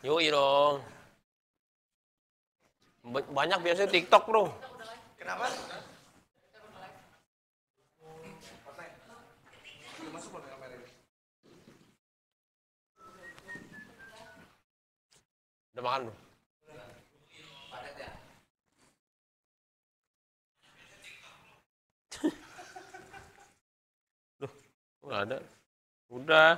Yuk dong. Ba- Banyak biasanya TikTok bro. Kenapa? Udah makan belum? Padat ya? Nggak ada. Udah.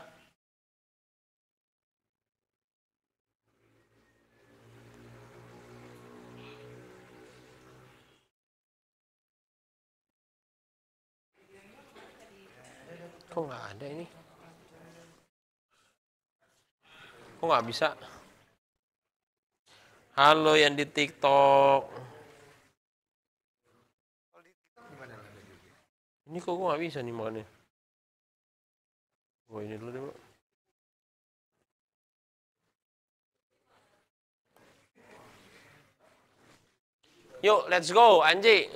Kok nggak ada ini? Kok nggak bisa? Halo yang di TikTok. Ini kok nggak bisa nih makannya. Gua ini dulu deh, Bro. Yuk, let's go, Anji.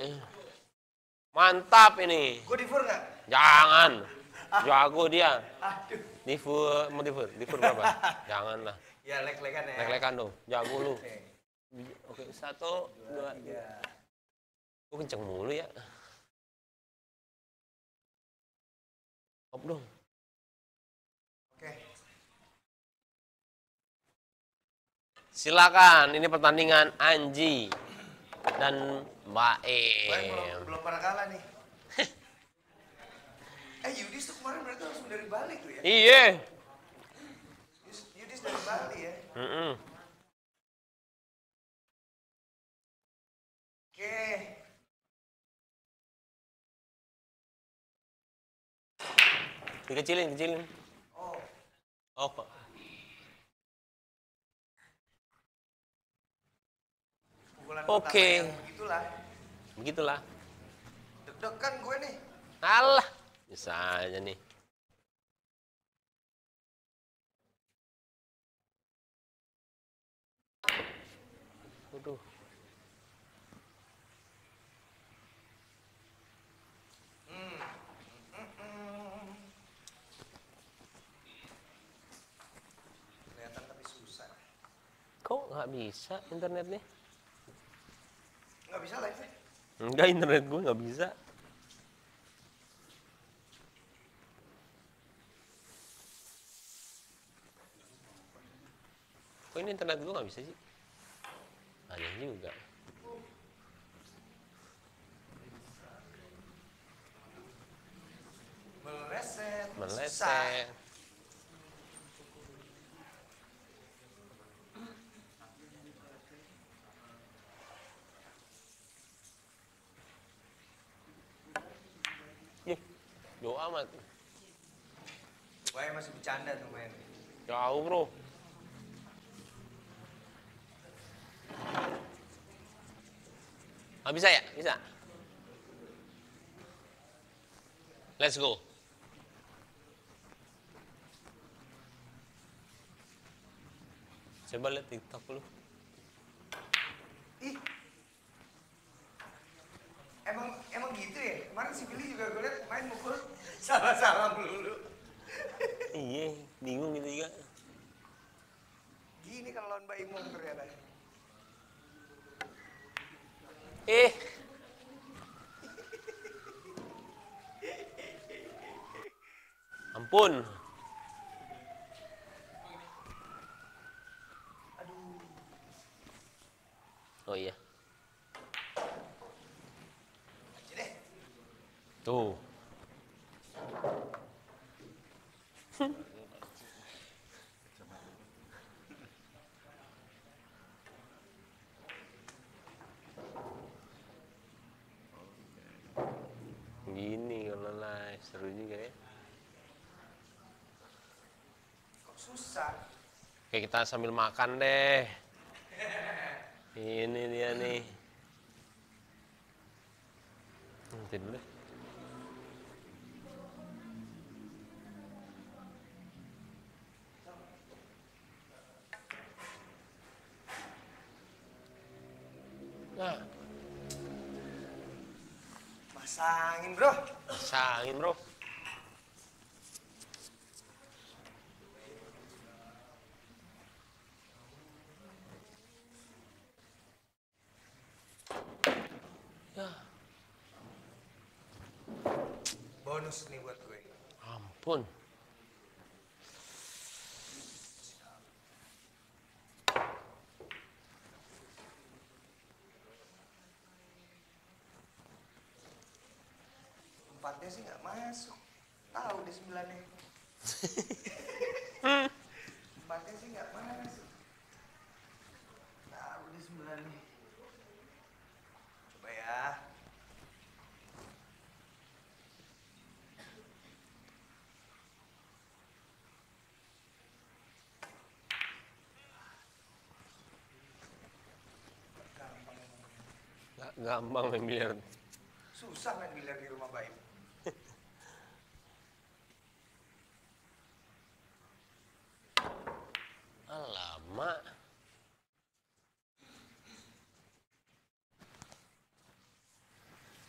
Mantap ini. Gue di nggak? Jangan. Jago dia. Aduh. Divu, mau divu, divu berapa? Jangan lah. Ya lek-lekan ya. Lek-lekan dong. Jago lu. Oke. Oke, satu, dua, tiga. Tiga. Gua kenceng mulu ya. Hop dong. Oke. Silakan, ini pertandingan Anji dan Mbak Gue belum, belum pernah kalah nih. Eh Yudis tuh kemarin berarti langsung dari Bali tuh ya? Iya. Yudis, Yudis dari Bali ya? Mm-mm. Oke. Dikecilin, kecilin. Oh. Oh, kok. Pukulan Oke. pertama yang Begitulah. Begitulah. Deg-degan gue nih. Alah, bisa aja nih. Waduh. Mm-mm. Kelihatan tapi susah. Kok nggak bisa internetnya? Nggak bisa live? Enggak, internet gue nggak bisa. Kok ini internet gue nggak bisa sih? Aneh juga. Meleset. Meleset. Jauh amat. Gue masih bercanda tuh main. Jauh bro. Ah, bisa ya? Bisa. Let's go. Coba lihat TikTok lu. Ih. Emang emang gitu ya? Kemarin si Billy juga gue liat main mukul salah-salah melulu. Iya, bingung gitu juga. Gini kalau lawan Mbak Imong ternyata. Eh, ampun. Aduh. Oh iya. Aja deh. Tuh. Gini kalau live seru juga ya. Kok susah? Oke kita sambil makan deh. Ini dia nih. Nanti dulu. Nah, Pasangin bro. pasangin bro. Bonus nih buat gue. Ampun. Empatnya sih nggak masuk. Tahu deh sembilannya. Empatnya sih nggak masuk. Tahu deh sembilannya. Coba ya. Gampang emang. Gak gampang main biliar. Susah main biliar di rumah baik. Alamak.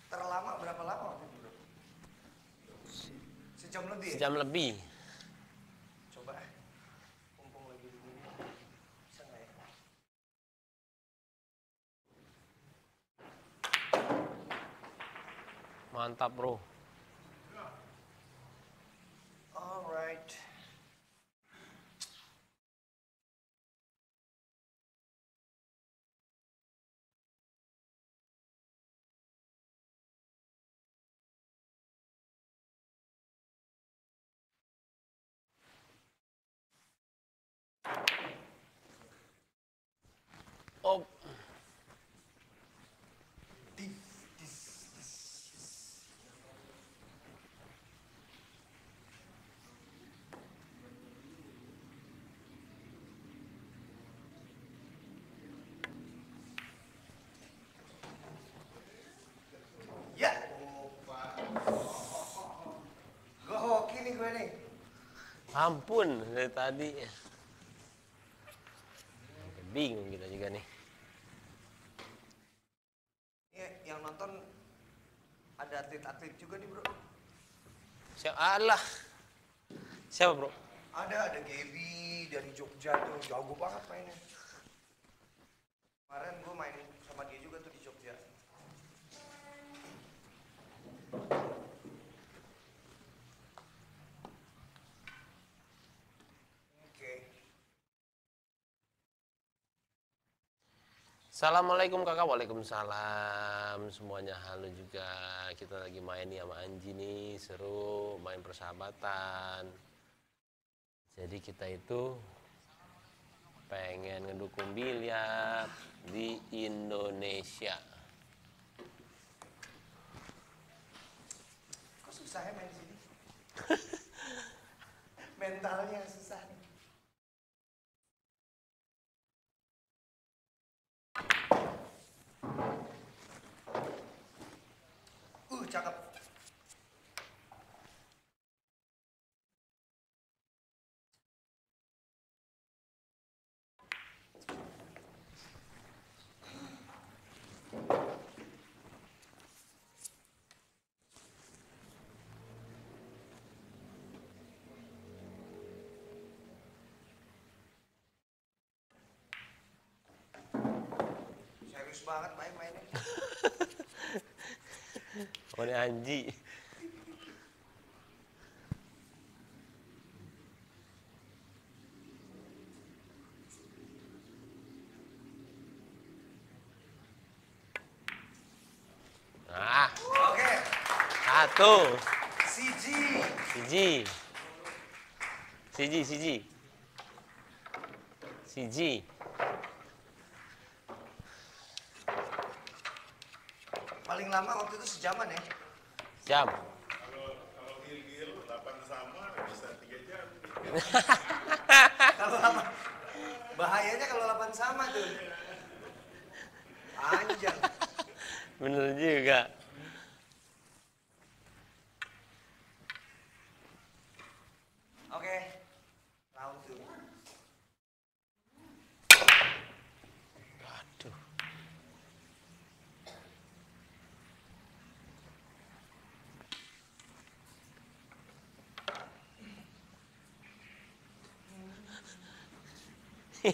Terlama berapa lama waktu itu? Sejam lebih ya? Sejam lebih. Coba ah. Mumpung lagi begini. Bisa nggak ya? Mantap bro. Alright. Oh, nih. ampun dari tadi. Bingung kita juga nih. Ya, yang nonton ada atlet-atlet juga nih bro. Siapa? Allah. Siapa bro? Ada, ada Gaby dari Jogja tuh, jago banget mainnya. Kemarin gue main sama dia juga tuh di Jogja. Oke. Assalamualaikum kakak, waalaikumsalam semuanya. Halo juga. Kita lagi main nih sama Anji nih. Seru main persahabatan. Jadi kita itu pengen ngedukung biliar di Indonesia. Kok susah ya main sini? Mentalnya susah cakep. Serius banget main-mainnya. ini Anji. Nah Oke, satu. CG. siji siji siji siji Paling lama waktu itu sejaman ya. jam Kalau gil-gil 8 sama bisa 3 jam. Kalau lama. Bahayanya kalau 8 sama tuh. Panjang. bener juga Oke. Round two. aduh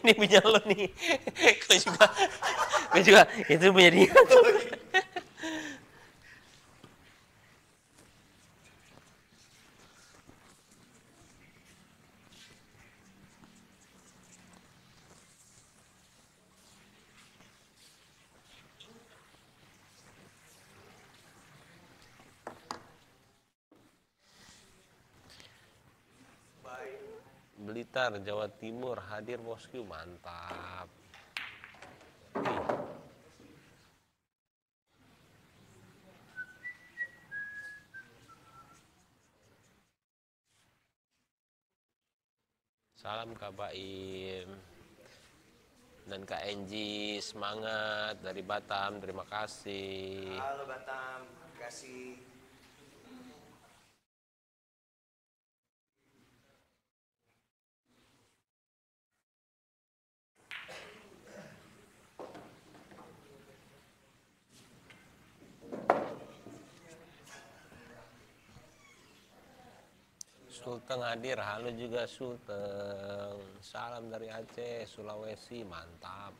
ini punya lo nih. Gue juga gue juga itu punya dia Blitar, Jawa Timur hadir bosku, mantap. Salam Kak Baim dan Kak Enji semangat dari Batam terima kasih Halo Batam, terima kasih. Sulteng hadir halo juga Sulteng salam dari Aceh Sulawesi mantap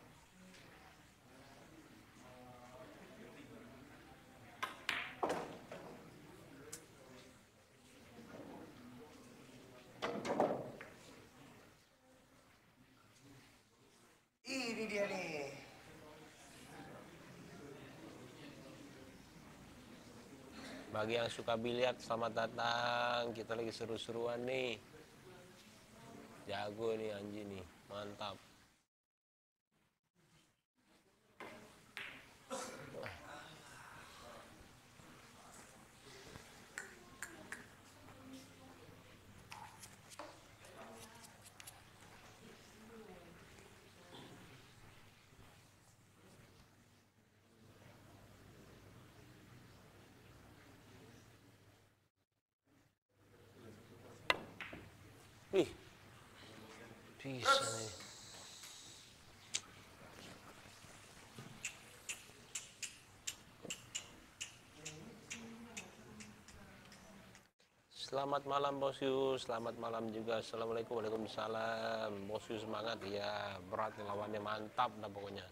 Ini dia nih. Bagi yang suka biliar selamat datang. Kita lagi seru-seruan nih. Jago nih Anji nih. Mantap Wih, bisa nih. Selamat malam Bos Yu, selamat malam juga. Assalamualaikum, waalaikumsalam. Bos Yu semangat ya, berat lawannya mantap dah pokoknya.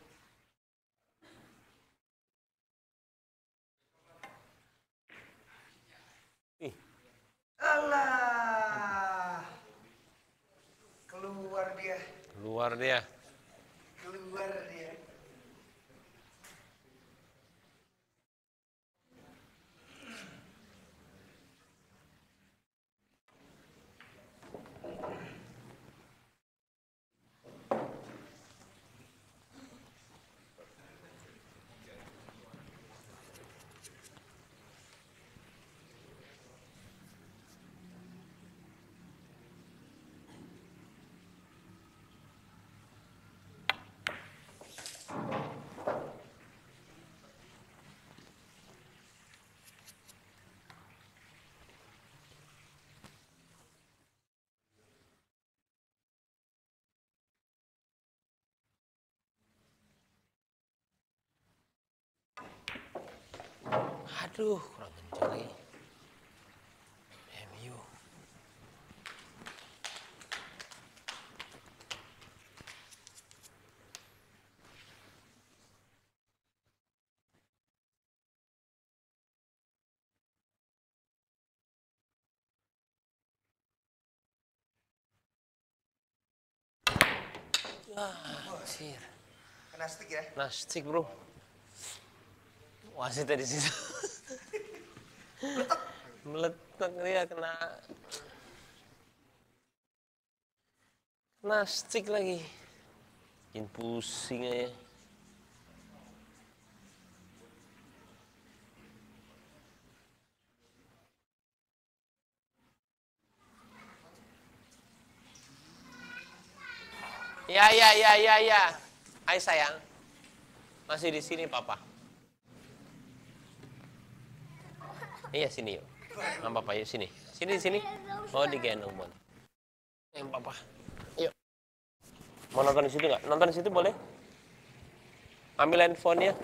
Aduh, kurang kencang lagi. MU. Ah. Kena stick ya. Plastik bro. Wasit di situ. Meletak dia kena kena stick lagi. Bikin pusing aja. Ya ya ya ya ya. Hai sayang. Masih di sini papa. Iya sini yuk. Sama papa yuk sini. Sini sini. Oh digendong bon. Yang papa. Yuk. Mau nonton di situ nggak? Nonton di situ boleh? Ambil handphonenya.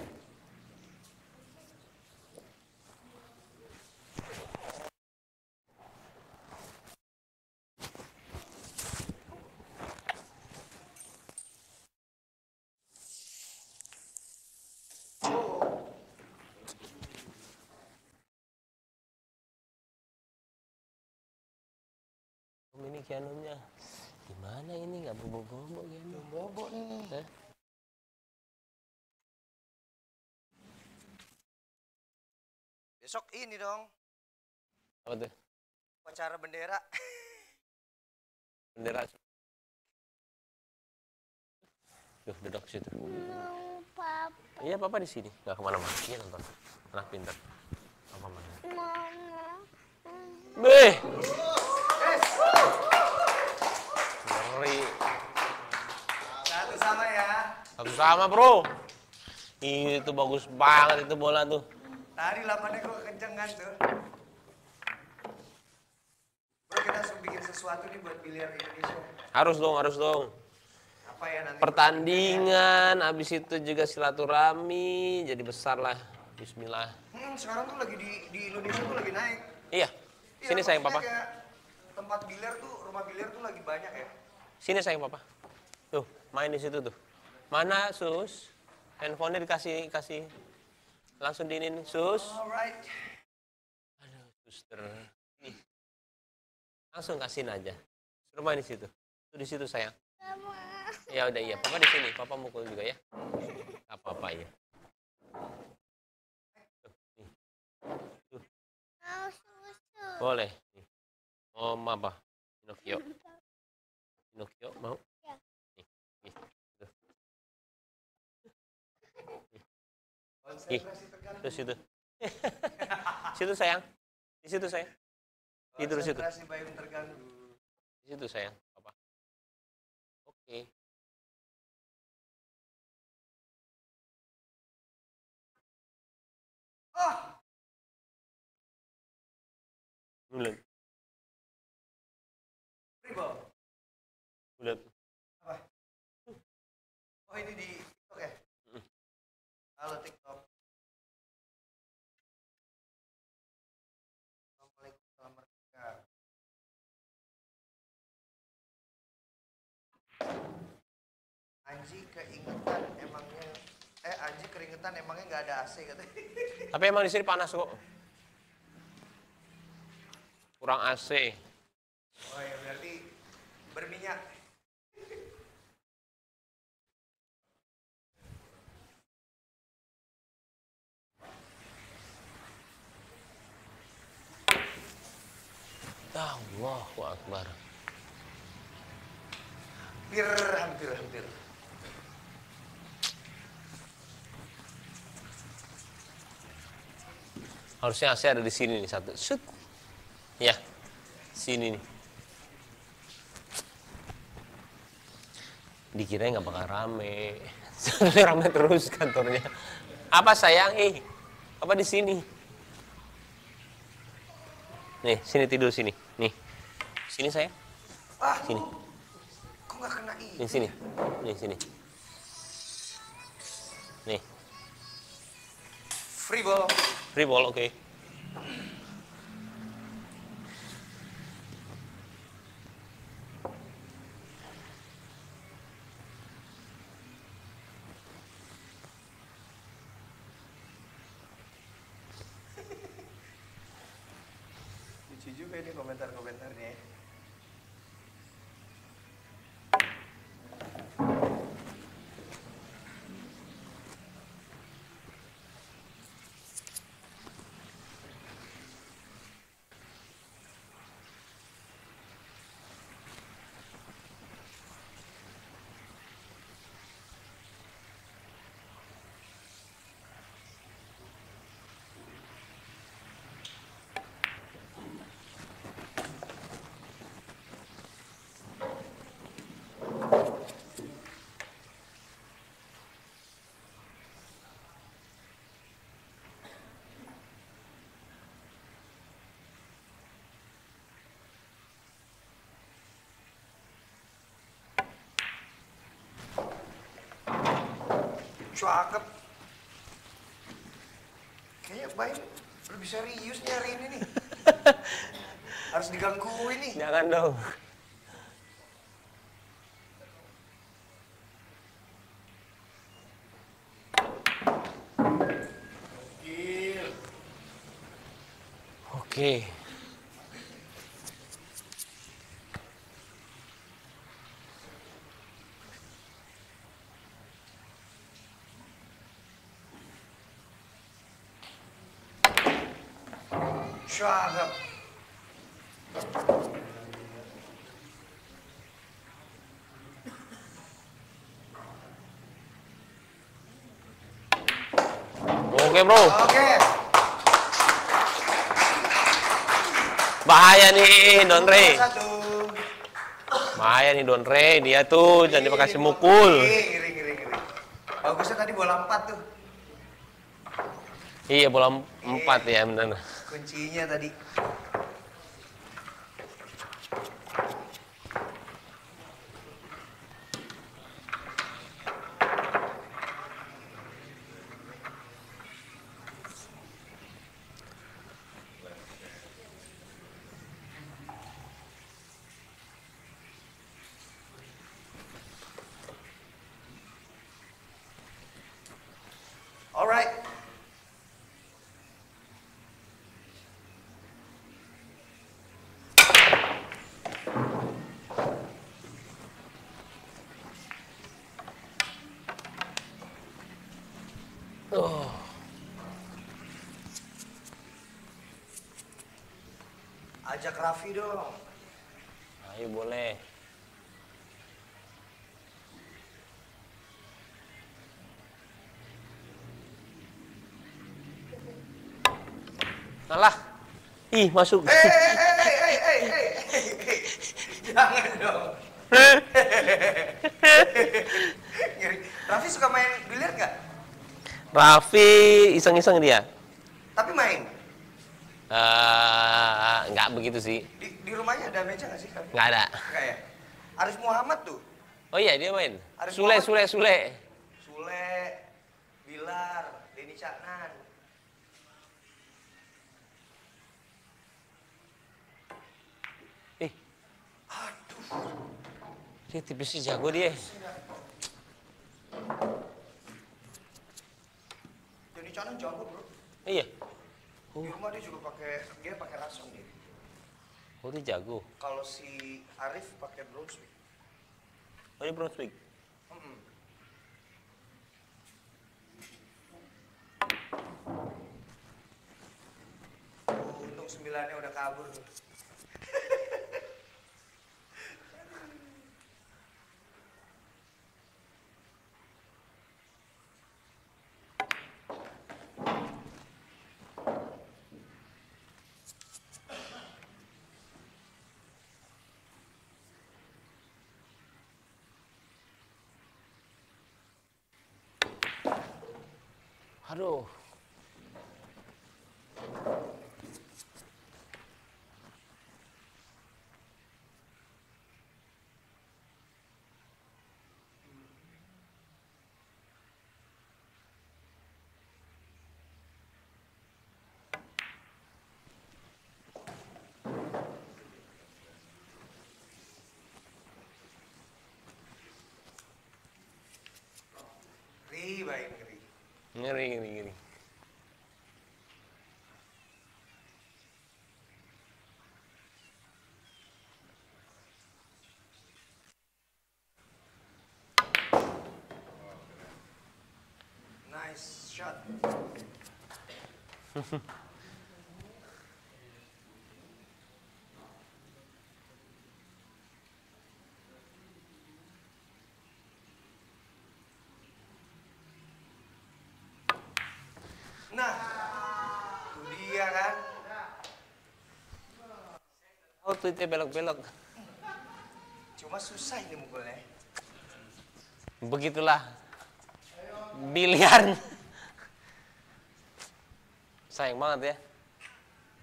Venomnya gimana ini nggak bobo-bobo gitu? Ya bobo nih Hah? besok ini dong apa tuh upacara bendera bendera Duh, duduk situ. Papa. Iya, papa di sini. Enggak ke mana mana Iya, nonton. Anak pintar. Papa mana? Mama. Beh. Satu sama bro. Itu bagus banget itu bola tuh. Tadi lapannya kok kenceng kan tuh. Bro kita harus bikin sesuatu nih buat biliar Indonesia. Harus dong, harus dong. Apa ya nanti? Pertandingan, habis itu juga silaturahmi, jadi besar lah. Bismillah. Hmm, sekarang tuh lagi di, di Indonesia tuh lagi naik. Iya. Iya, Sini sayang maksudnya papa. Tempat biliar tuh, rumah biliar tuh lagi banyak ya. Sini sayang papa. Tuh, main di situ tuh. Mana sus? Handphonenya dikasih kasih langsung diinin sus. Alright. Aduh, suster. Nih. Langsung kasihin aja. Suruh main di situ. Tuh di situ sayang. Mama. Ya udah iya, papa di sini. Papa mukul juga ya. Apa-apa ya. Tuh, nih. Mau susu. Boleh. Nih. Om apa? Pinocchio. Pinocchio mau? Ih. Terus situ. situ sayang. Di situ sayang. Tidur situ. Di situ sayang. Papa. Oke. Oh, Bulan. Ribo. Bulan. Apa? Oh ini di TikTok ya? Halo TikTok. Anji keingetan emangnya eh Anji keringetan emangnya nggak ada AC katanya. Tapi emang di sini panas kok. Kurang AC. Oh ya berarti berminyak. Allahu Akbar. Hampir, hampir, hampir. Harusnya AC ada di sini nih satu. Shoot. Ya. Sini nih. Dikira nggak bakal rame. Rame terus kantornya. Apa sayang? Eh, apa di sini? Nih, sini tidur sini. Nih. Sini sayang. Ah, Sini. Kok nggak kena ini? Nih sini. Nih sini. Nih, Free ball. free ball oke. Lucu Cakep. Kayaknya baik lebih serius nih hari ini nih. Harus digangguin nih. Jangan dong. chora. Oke bro. Oke. Bahaya nih Don Rey. Bahaya nih Don Rey, dia tuh jangan dipakasih mukul. Bagusnya tadi bola empat tuh. Iya bola iya. empat ya benar. Kuncinya tadi. Alright. Oh. Ajak Raffi dong. Ayo boleh. Alah. Ih, masuk. Eh, eh, eh, eh, eh, eh, eh, eh. Jangan dong. Raffi suka main biliar nggak? Raffi iseng-iseng dia. Tapi main. Eh, begitu sih. Di, di rumahnya ada meja nggak sih? Nggak ada. Nggak ya? Arif Muhammad tuh. Oh iya, dia main. Arif Sule, Muhammad. Sule, Sule. Sule, Bilar, Denny Caknan. Ih. Dia tipis sih jago dia. Denny Caknan jago bro. Iya. Di rumah dia juga pakai dia pakai rason dia. Oh, jago. Kalau si Arif pakai Brunswick. Oh, dia Brunswick. Mm-mm. Oh, untung sembilannya udah kabur Aduh. Ngeri, ngeri, ngeri. Nice shot. Dia belok-belok. Cuma susah ini mukulnya. Begitulah. Biliar. Sayang banget ya.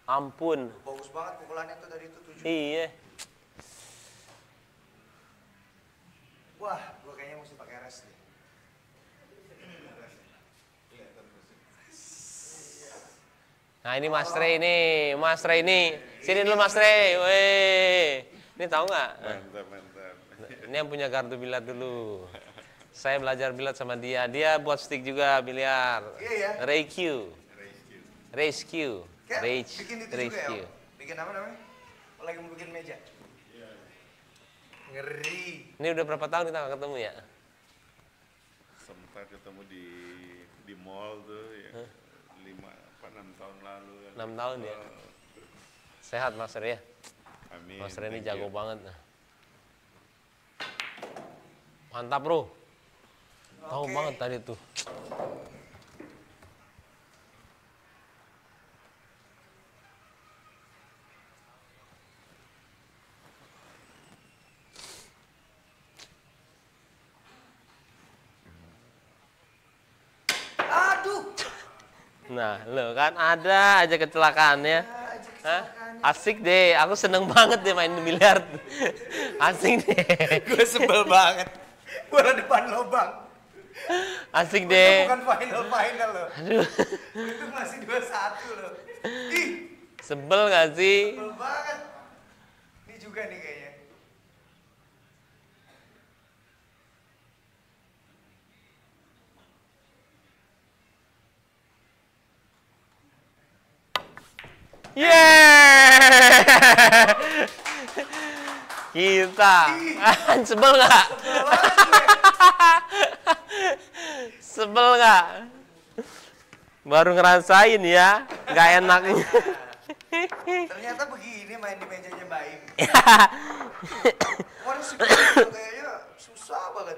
Ampun. Bagus banget pukulannya tuh tadi itu tujuh. Iya. Wah, gua kayaknya mesti pakai rest deh. Nah ini Mas Trey ini, Mas Trey ini. Sini dulu Mas. Weh. Ini tahu nggak? Mantap, mantap. Ini yang punya kartu biliar dulu. Saya belajar biliar sama dia. Dia buat stick juga biliar. Iya ya. Rescue. Rescue. Rage. bikin itu juga ya. Rescue. Bikin apa namanya? Oh, lagi mau bikin meja. Ngeri. Ini udah berapa tahun kita nggak ketemu ya? Sempat ketemu di di mall tuh ya. Lima apa enam tahun lalu kan. 6 tahun ya. Sehat Mas Ria, ya. Amin. Mas Rey ini jago you. banget. Nah. Mantap bro. Tahu banget tadi tuh. Nah, lo kan ada aja kecelakaannya. Hah? Asik deh, aku seneng banget deh main biliar. Asik deh. Gue sebel banget. Bola depan lobang. Asik Itu deh. bukan final-final loh. Aduh, Itu masih 2-1 loh. Ih, sebel gak sih? sebel banget. Ini juga nih kayaknya. Yeay! Kita. Sebel nggak? Sebel nggak? Baru ngerasain ya, nggak enaknya. Ternyata begini main di mejanya Baim. Orang sih kayaknya susah banget.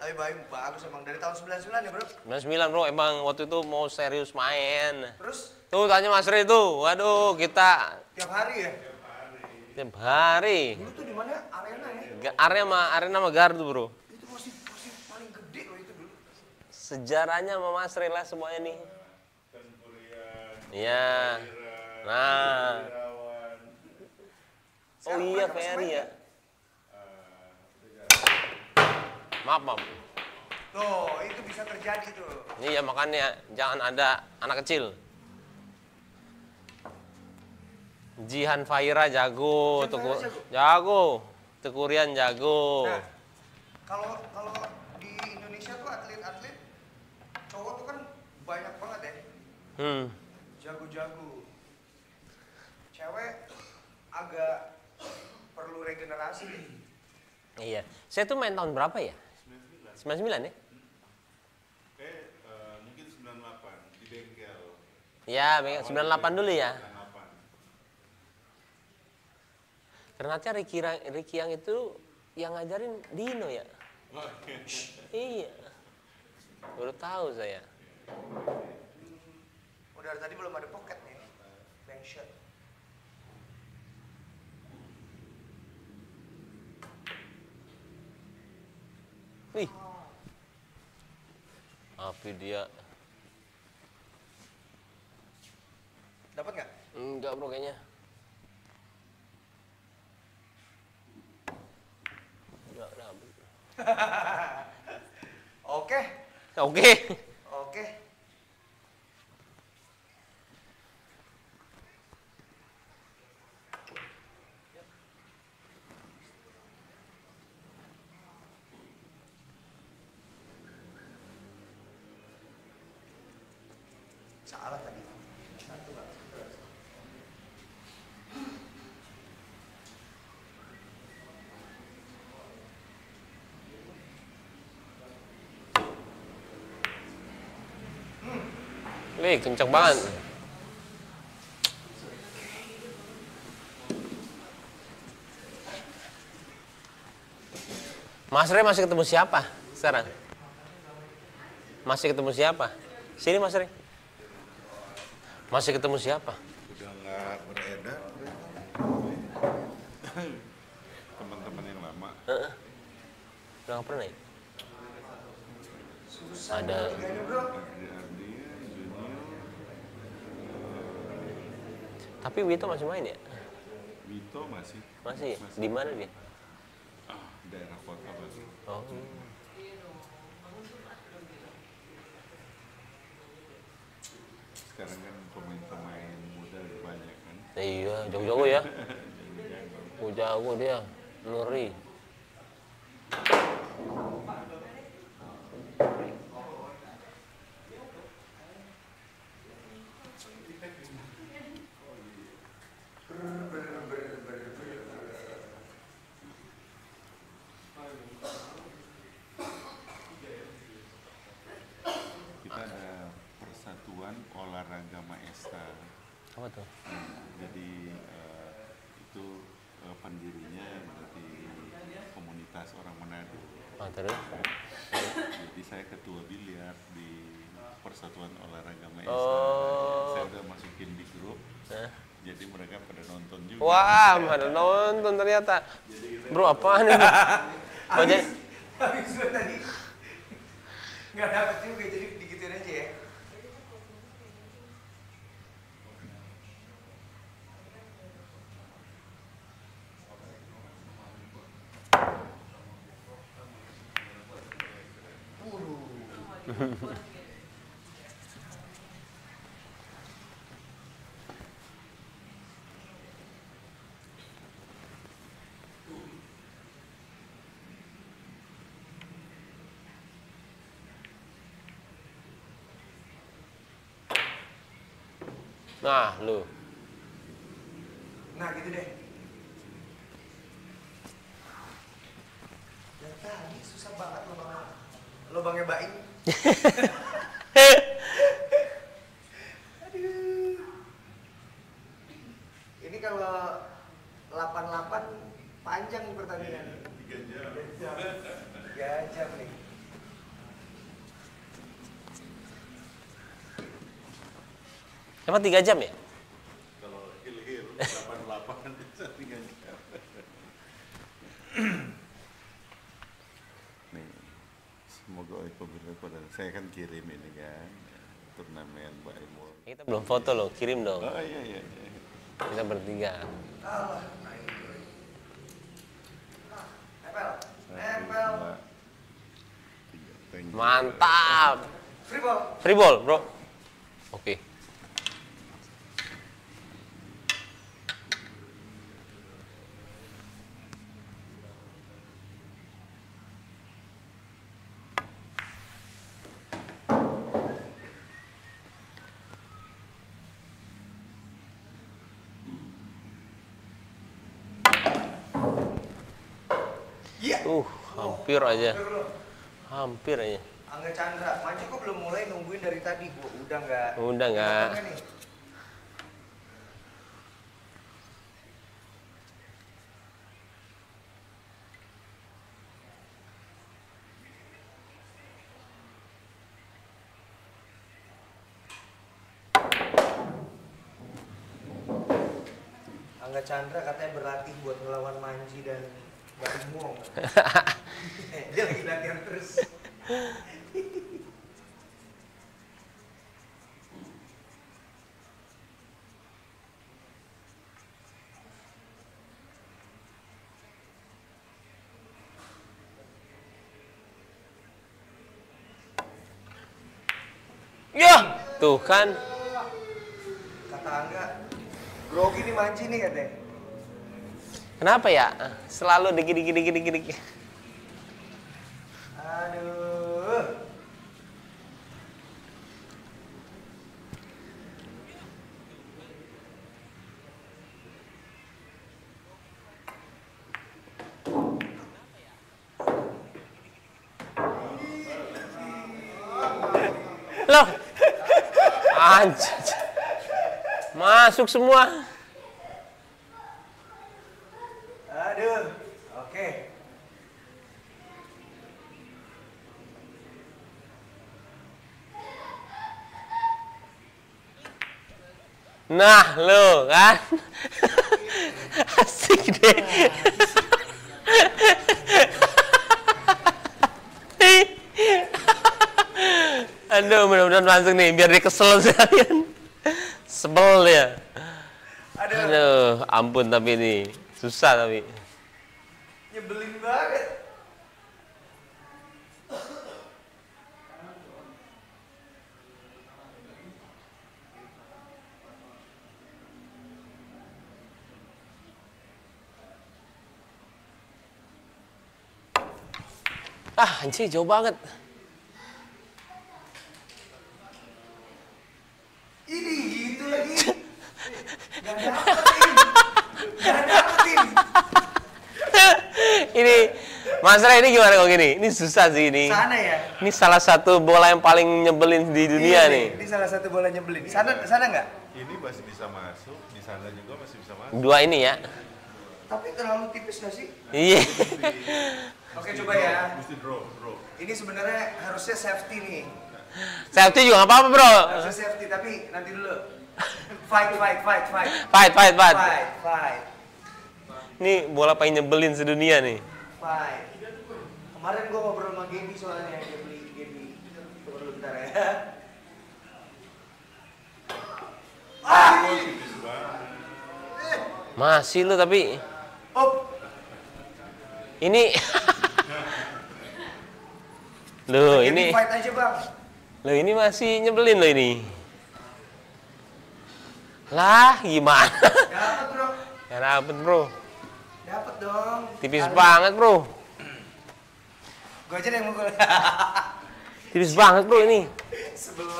Tapi Baim bagus emang dari tahun 99 ya bro. 99 bro, emang waktu itu mau serius main. Terus Tuh tanya Mas Ri tuh, waduh kita tiap hari ya. tiap hari. Dulu tuh di mana arena ya? Arena sama arena sama Gardu bro. Itu masih masih paling gede loh itu dulu. Sejarahnya sama Mas Ri lah semuanya nih. Iya. Nah. Oh iya Ferry ya. Maaf, maaf. Tuh, itu bisa terjadi tuh. Iya makanya jangan ada anak kecil. Jihan Faira jago, Jihan Teku, jago, Tekurian jago. Nah, kalau kalau di Indonesia tuh atlet-atlet cowok tuh kan banyak banget ya. Hmm. Jago-jago. Cewek agak perlu regenerasi. Iya. Saya tuh main tahun berapa ya? 99 ya? Eh, eh, mungkin 98 di bengkel. Ya, 98 dulu ya. 98. Ternyata Ricky, Ricky yang itu yang ngajarin Dino ya. Oh, iya. Iya. Baru tahu saya. Dari tadi belum ada pocket nih. Bank shot. Wih. Api dia. Dapat nggak? Enggak bro kayaknya. Enggak dapet. Oke. Oke. Oke. Salah tadi. Satu nggak? Wih, kenceng banget. Mas Re masih ketemu siapa sekarang? Masih ketemu siapa? Sini Mas Re. Masih ketemu siapa? Udah nggak beredar. Teman-teman yang lama. Udah nggak pernah ya? Ada Kayaknya tapi Wito masih main ya? Wito masih. Masih ya? Di mana dia? Ah, daerah kota Batu. Oh. Sekarang kan pemain-pemain muda banyak kan. Iya, jago-jago ya. Jago dia. Ngeri. Kita ada Persatuan Olahraga Maesta. Apa tuh? Jadi eh, itu eh, pendirinya berarti komunitas orang Manado. Ah, terus? Jadi saya ketua biliar di Persatuan Olahraga Maesta. Oh. Saya udah masukin di grup. Hah? Jadi mereka pada nonton juga. Wah, ada nonton ternyata. Bro, apaan ini? Oh, Habis gua tadi nggak dapet juga jadi Nah, lu. Nah gitu deh. Dan tadi susah banget lubangnya. Lubangnya baik. Aduh. Ini kalau 88 panjang nih pertandingan. 3 jam. 3 jam nih. Emang tiga jam ya? Kalau hil-hil 88 bisa tiga jam. Nih, semoga oleh pemirsa pada saya kan kirim ini kan turnamen Mbak Emul. Kita belum foto loh, kirim dong. Oh iya iya. iya. Kita bertiga. Mantap. Free ball. Free ball, bro. Oke. Iya. Uh, hampir aja. Hampir aja. Angga Chandra, Mancu kok belum mulai nungguin dari tadi, gua udah nggak? Udah nggak. Angga Chandra katanya berlatih buat ngelawan Manji dan Imong. Dia lagi latihan terus. Ya, tuh kan. Kata Angga, grogi nih Manji nih katanya. Kenapa ya? Selalu dikit dikit dikit dikit dikit. Aduh. Loh. Anjir. Masuk semua. Aduh. Oke. Nah, lo kan. Asik deh. Aduh, mudah-mudahan langsung nih biar dia kesel sekalian. Sebel ya. Aduh. Aduh, ampun tapi ini susah tapi. Nyebelin banget. Ah, anjir jauh banget. Ini gitu lagi. Gak dapetin. Gak dapetin. ini masalah ini gimana kok gini? Ini susah sih ini. Sana ya. Ini salah satu bola yang paling nyebelin di dunia Iya nih. Ini salah satu bola nyebelin. Sana sana nggak? Ini masih bisa masuk, di sana juga masih bisa masuk. Dua ini ya. Tapi terlalu tipis nggak sih? Iya. Oke coba ya. Mesti draw, draw. Ini sebenarnya harusnya safety nih. Safety juga apa-apa bro. Harusnya safety tapi nanti dulu. Fight fight fight fight. Fight, fight, fight. Fight fight Ini bola paling nyebelin sedunia nih. fight. Kemarin gua ngobrol sama Gaby soalnya dia beli Gaby. Tunggu dulu bentar ya. Ah! Masih lu tapi Oh, ini Loh, ini fight aja bang. Loh, ini masih nyebelin loh ini. Lah, gimana? Dapat bro, Ya dapet, Bro. dapat dong. Tipis Kali- banget, Bro. Gua aja yang mukul. Tipis banget, Bro ini. Sebelum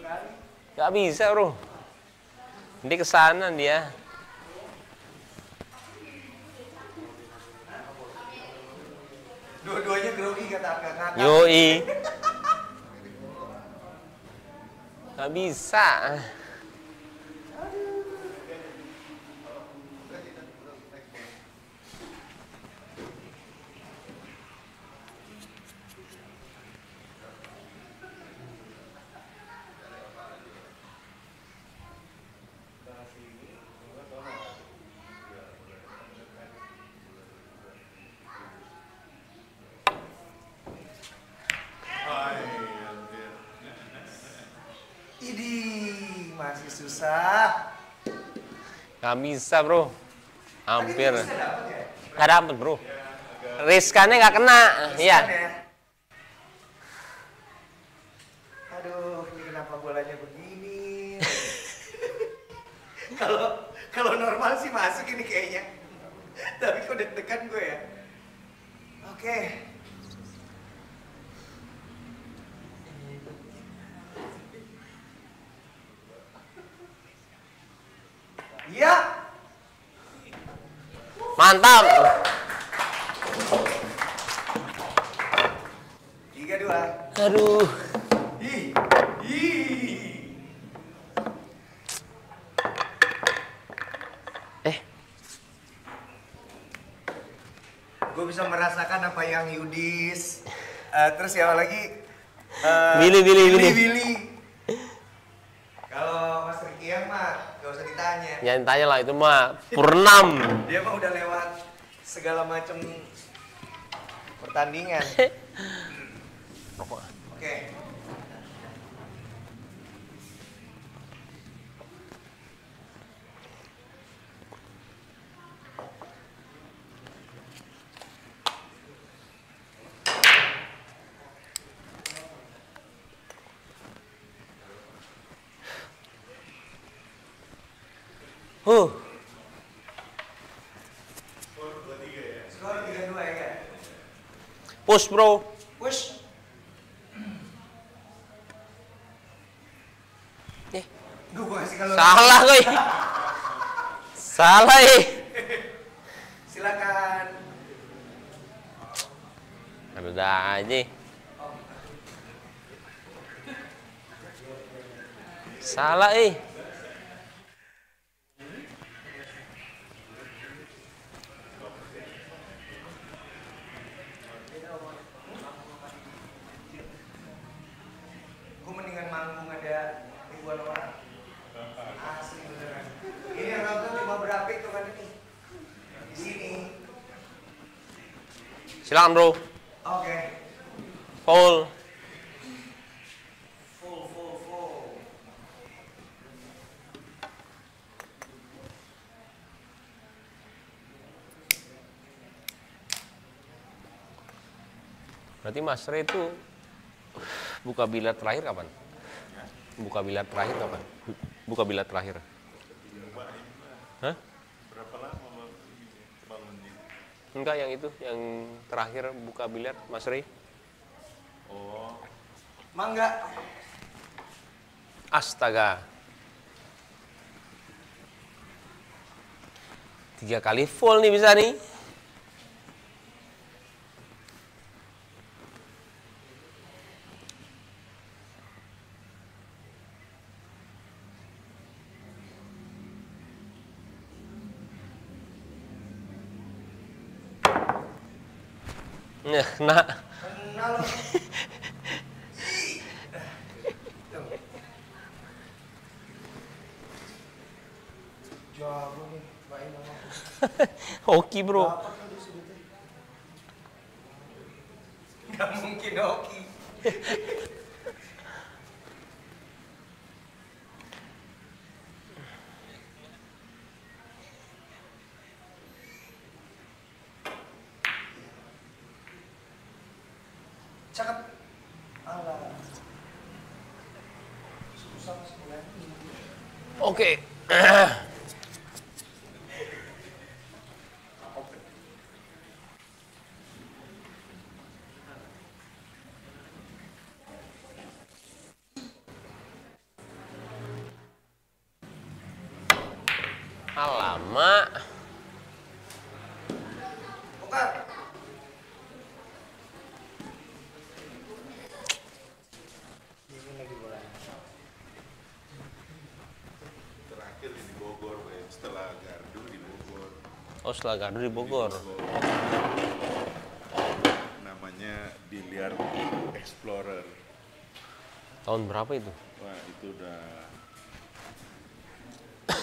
kali. Gak bisa, Bro. Ini ke sana dia. Dua-duanya grogi kata kakak. Yoi. Gak bisa. Hai, anjir. Idih, masih susah. Gak bisa, Bro. Hampir. Tadi bisa dapet ya? Gak dapet, Bro. Riskannya gak kena. Iya. ya? Aduh, ini kenapa bolanya begini? Kalau kalau normal sih masuk ini kayaknya. Tapi kok deg-degan gue ya. Oke. Iya. Mantap. Tiga dua. Aduh. Ih, ih. Eh, Gue bisa merasakan apa yang Yudis, eh, terus yang lagi eh, Billy, Billy, Billy. Billy. Kalau Mas Rikian mah gak usah ditanya. jangan tanya lah itu mah purnam. Dia mah udah lewat segala macam pertandingan. Rokok. Oke. Huh. Skor 3-2 ya kan? Push, Bro. Push. Eh, Gue kasih kalau salah, koy. Salah, eh. silakan. Ada aja. Salah, eh. Gue mendingan manggung ada ribuan orang. Asli beneran. Ini yang nonton cuma berapa itu kan ini? Di sini. Silakan, Bro. Oke. Foul. Full, full, full. Berarti Mas Re itu buka bilat terakhir kapan? Buka bilat terakhir kapan? Buka bilat terakhir. Hah? Berapa lama Bang, ini bangunnya? Enggak yang itu, yang terakhir buka bilat Mas Re. Oh, Mangga. Astaga. Tiga kali full nih bisa nih. Mbak Ina. Hoki bro. Dapat tuh di sini tuh. Gak mungkin Oki. Cakep. Alah. Susah mas bulan. Oke. Alamak. Bukan. Ini lagi bola. Terakhir di Bogor, Bay. setelah Gardu di Bogor. Oh, setelah Gardu di Bogor. Namanya Biliar Explorer. Tahun berapa itu? Wah, itu udah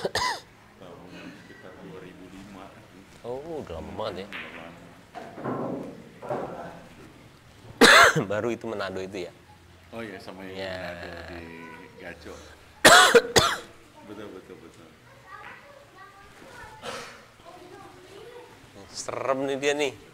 tahun sekitar 2005. Oh, udah lama banget ya. Baru itu Manado itu ya. Oh iya, sama yang Ya. ada di Gaco. betul, betul, betul. Serem nih dia nih.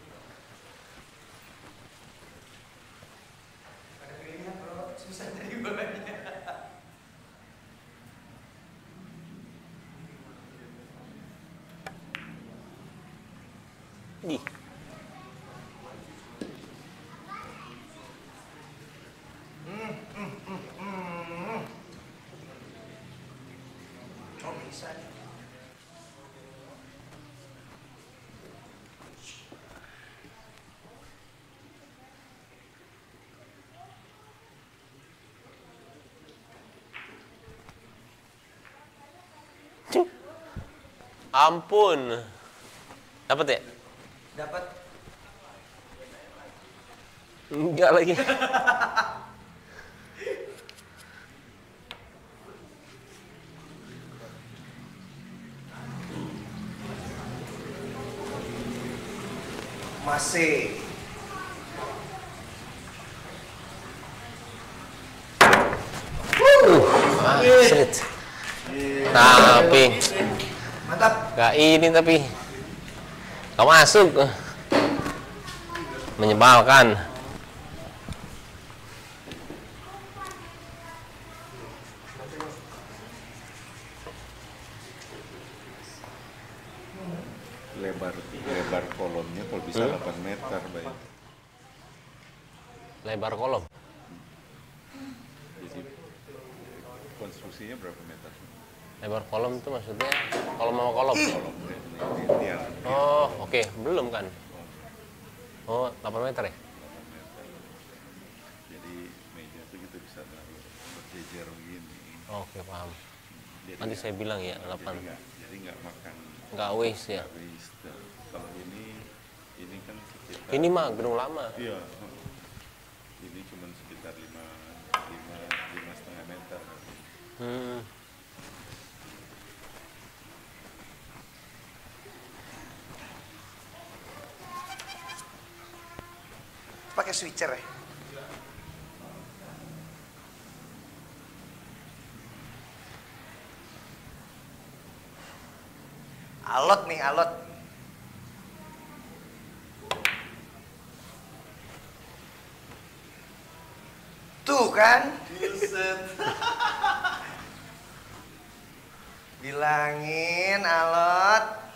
Ampun. Dapat ya? Dapat Enggak lagi. masih. Ah, sulit. Tapi Mantap. nggak ini tapi nggak masuk. Menyebalkan. Lebar lebar kolomnya kalau bisa Hmm? 8 meter, baik. Lebar kolom. Jadi konstruksinya berapa meter? Lebar kolom itu maksudnya kolom sama kolom. Oh, oke, belum kan? Oh, 8 meter ya? 8 meter. Jadi meja itu kita bisa berjejer begini. Oke, paham. Jadi Nanti saya bilang ya, jadi 8. nggak jadi nggak makan Nggak waste ya. waste. Kalau ini ini kan sekitar Ini mah gedung lama. Iya. Ini cuma sekitar lima lima lima setengah meter. Hmm. Pakai switcher ya. Alot nih, alot. Tuh kan? Bilangin alot.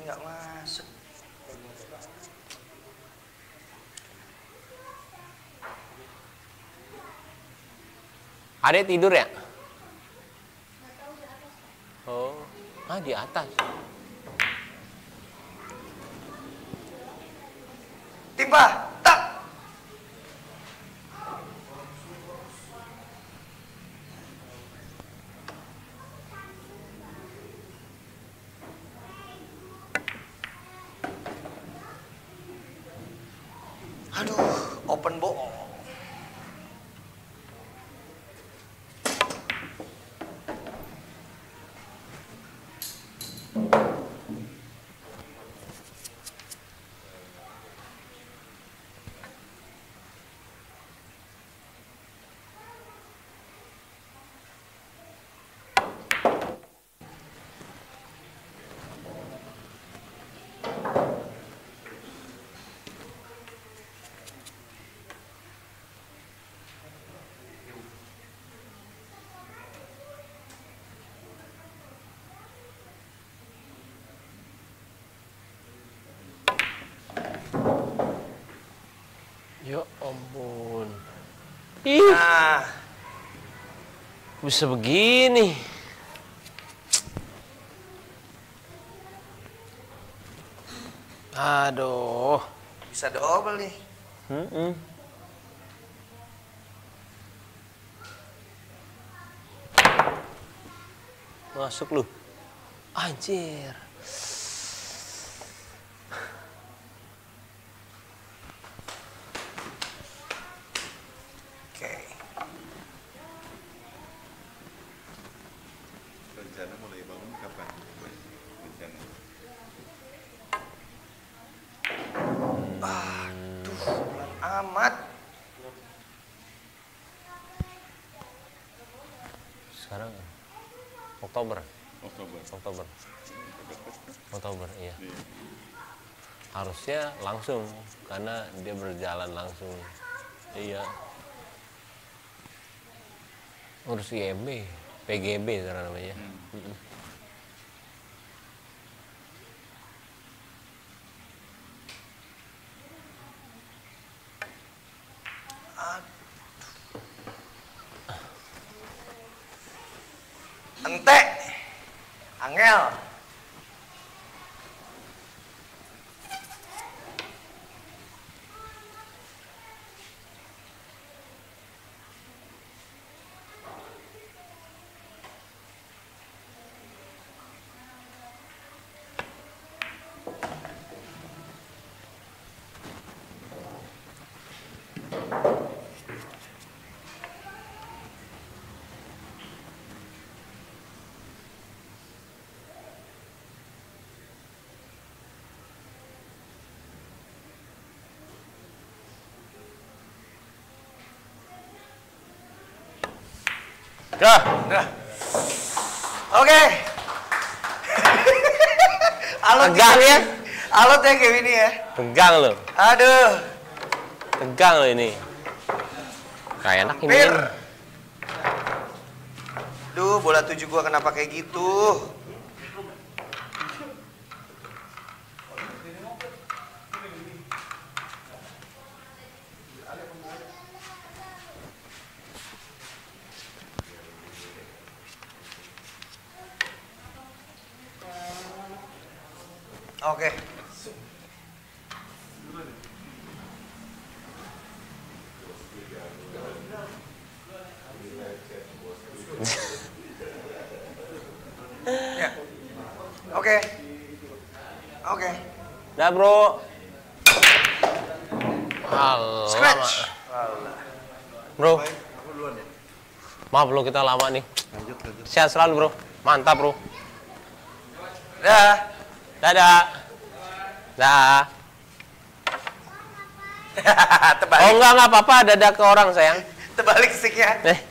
Tapi nggak masuk. Adek tidur ya? Oh, ah di atas. Timpa, Ya ampun. Ih, Nah, bisa begini. Aduh. bisa double nih. Mm-mm. Masuk lu. Anjir. Oke. Rencana mulai bangun kapan? Rencana. Aduh, bulan amat. Sekarang Oktober. Oktober. Oktober. Oktober, iya. Iya. Harusnya langsung karena dia berjalan langsung. Iya. Urus IMB, PGB sekarang namanya. Mm-mm. Ente. Angel. Dah. Udah. Oke. Alot Tegang ya? Alot ya kayak gini ya. Tegang lo, Aduh. tegang lo ini. Kayak enak ini. Duh, bola tujuh gua kenapa kayak gitu? Oke. Ya. Oke. Oke. Dah bro. Alah, Scratch. bro. Maaf bro kita lama nih. Sehat selalu bro. Mantap bro. Dah. Dadah. Dah. Oh Terbalik. enggak enggak apa-apa dadah ke orang sayang. Terbalik sticknya. Eh,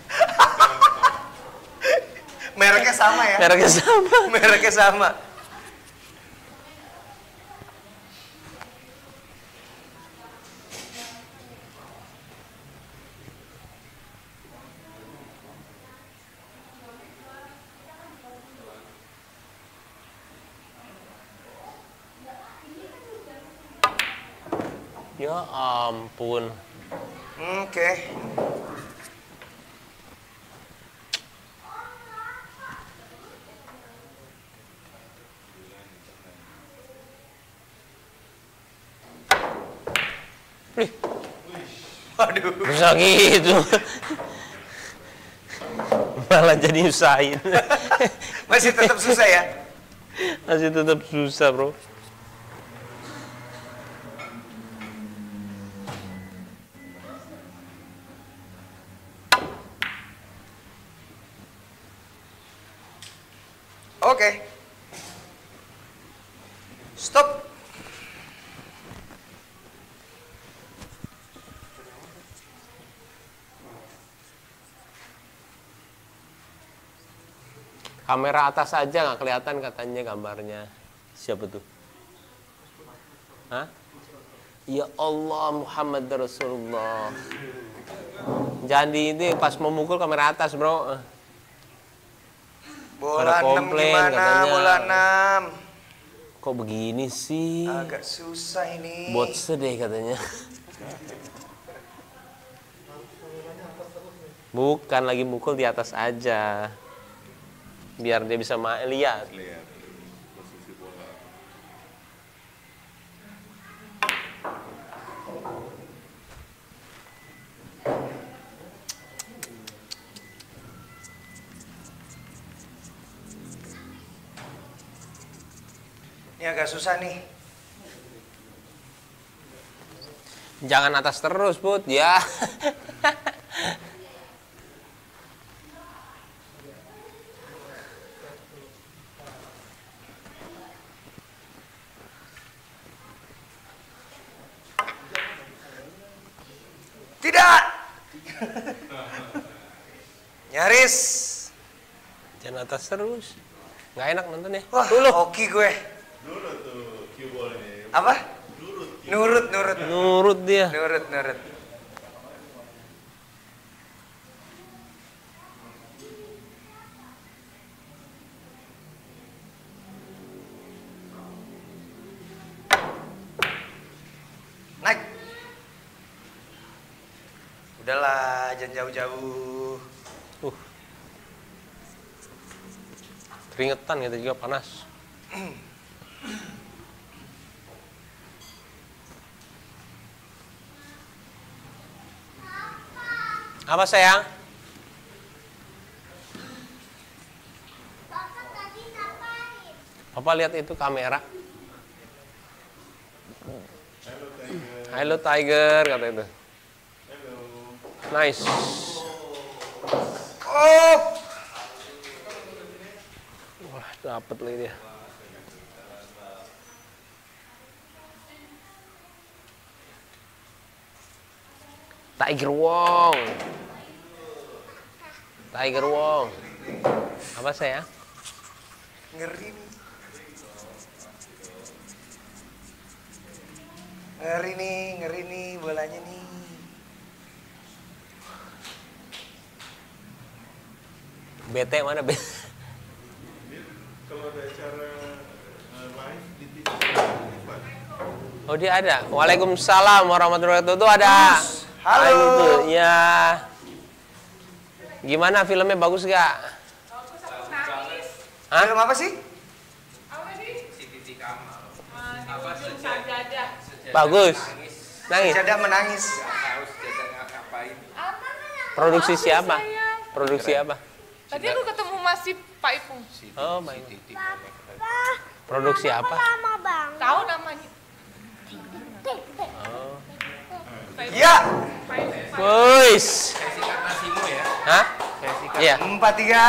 Mereknya sama ya. mereknya sama. Mereknya sama. Ya ampun. Oke. Wih, Waduh. bisa gitu. Malah jadi nyusahin. Masih tetap susah ya. Masih tetap susah, Bro. Oke. Stop. Kamera atas aja nggak kelihatan katanya gambarnya. Siapa tuh? Hah? Ya Allah Muhammad Rasulullah. Jangan di ini pas memukul kamera atas, Bro. Bola komplain 6 gimana? Katanya. Bola 6. Kok begini sih? Agak susah ini. Buat sedih katanya. Bukan lagi mukul di atas aja. Biar dia bisa lihat. lihat. Agak susah nih. Jangan atas terus, Put. Ya. Tidak. Nyaris. Jangan atas terus. Nggak enak nonton ya. Wah, Dulu. hoki gue. nurut tuh cue ball ini Apa? nurut Nurut, nurut. Nurut dia. Nurut, nurut. Naik. Udahlah, jangan jauh-jauh. Uh. Keringetan kita juga panas. Apa sayang? Papa lihat itu kamera. Halo Tiger kata itu. Nice. Oh, Wah, dapet lagi dia. Tiger Wong. Tiger Wong. Apa saya? ngeri nih. Ngeri nih, ngeri nih bolanya nih. BT mana BT? kalau ada acara eh, live di TV Oh dia ada. Waalaikumsalam warahmatullahi wabarakatuh. Tuh ada. Halo. Tuh. Ya. Gimana filmnya bagus gak? Hah? Film apa sih? Bagus. Nangis. Jada menangis. Produksi siapa? Produksi apa? Tadi aku ketemu masih Pak Ipung. Oh, baik. Papa, Produksi apa? lama banget. Tahu namanya? Iya, Ipung. Wuis. Hah? Iya. empat tiga.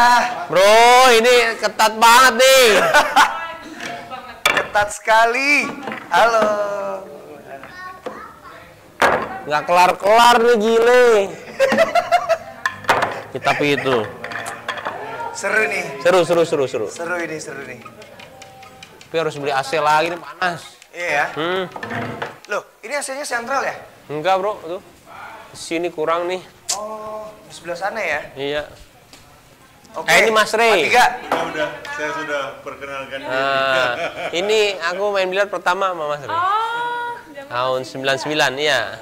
Bro, ini ketat banget nih. Ketat sekali. Halo. Nggak kelar-kelar nih gile. Ya, tapi itu Seru nih. seru seru seru seru. Seru ini, seru nih. Tapi harus beli AC lagi nih panas. Iya ya. Hmm. Loh, ini AC-nya sentral ya? Enggak, Bro, tuh. Sini kurang nih. Oh, di sebelah sana ya. Iya. Oke. Eh, ini Mas Rey. Tiga. udah udah saya sudah perkenalkan diri Nah, ini aku main biliar pertama sama Mas Ri. Oh, Tahun 99, iya.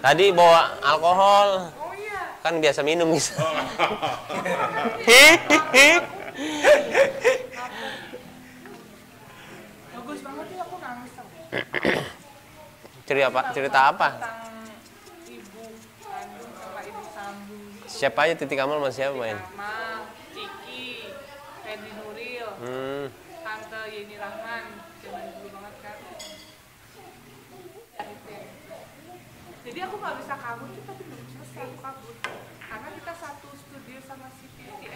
Tadi bawa alkohol. Oh iya. Kan biasa minum gitu. Bagus cerita apa? Cerita apa? Siapa aja titik kamal sama siapa main? Mama, Ciki, Fendi Nuril, Hmm. Tante Yeni Rahman. Zaman dulu banget kan. Jadi aku nggak bisa kabur tuh tapi belum selesai aku kabur. Karena kita satu studio sama si Titi.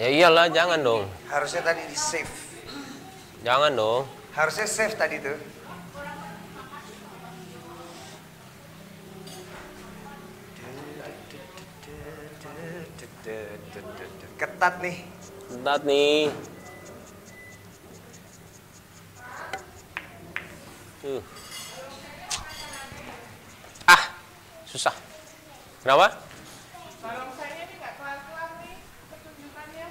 Ya iyalah, jangan dong. Harusnya tadi di save. Jangan dong. Harusnya save tadi tuh. Ketat nih. Bentar nih. Tuh. Ah, susah. Kenapa? Kalau saya ini nggak kelar-kelar nih pertunjukannya.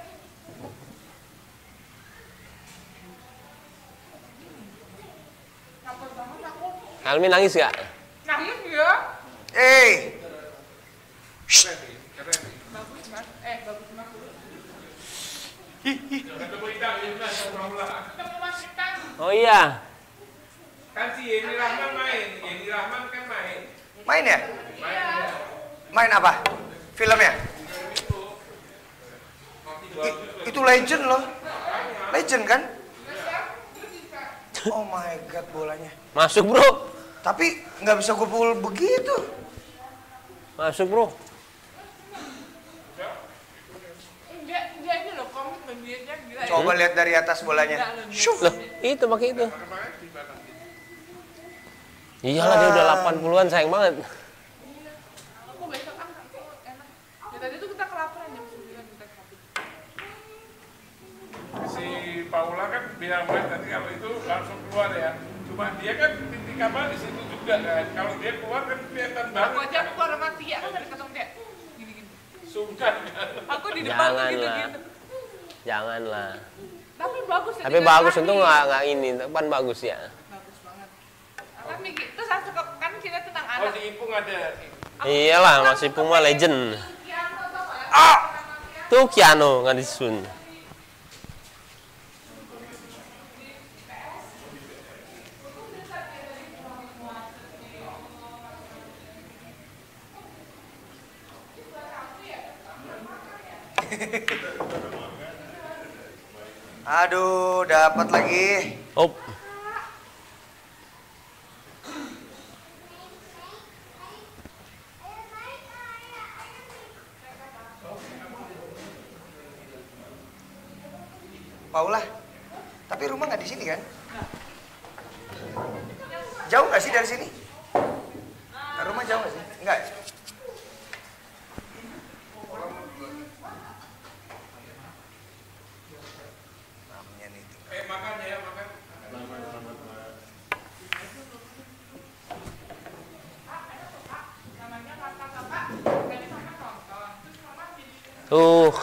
Takut banget aku. Helmi nangis gak? Nangis ya? Eh. Eh. Oh iya. Kan si Yeni Rahman main, Yeni Rahman kan main. main ya? Main ya. Main apa? Filmnya? I- itu legend loh. Legend kan? Oh my god bolanya. Masuk bro. Tapi nggak bisa gue pukul begitu. Masuk bro. Ya. Coba lihat dari atas bolanya. Loh, itu pakai itu. Iyalah dia udah 80-an sayang banget. Aku besok aku enak. Ya tadi tuh kita kelaparan jam 9 kita kopi. Si Paula kan bilang tadi kalau itu langsung keluar ya. Cuma dia kan titik kapal di situ juga kan. Kalau dia keluar kan kelihatan Aku banget. aja keluar sama Tia kan dari ketemu dia. Gini gini. Sungkan kan. Aku di depan tuh gitu Janganlah. gitu. Janganlah. Tapi bagus. ya, Tapi bagus untung nggak nggak ini, depan bagus ya. Bagus banget. Miki, terus aku ke- kan kita tentang Oh anak. si Ipung ada. Iyalah masih legend. Tau nggak ya? Ah! Tuh Kiano nggak disun. Aduh, dapat lagi. Oh, Paula. Tapi rumah nggak di sini kan? Jauh nggak sih dari sini? Rumah jauh nggak sih? Enggak. ya? Namanya nih. Eh makan ya makan. Tuh.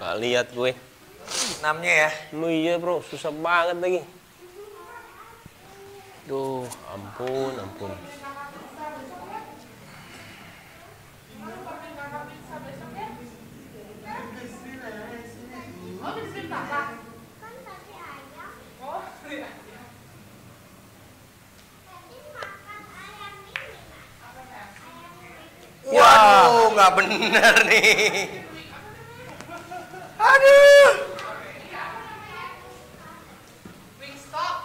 Nggak lihat gue. Namanya ya. Oh iya bro, susah banget lagi. Duh, ampun, ampun. Waduh, nggak bener nih. Aduh. Wingstop.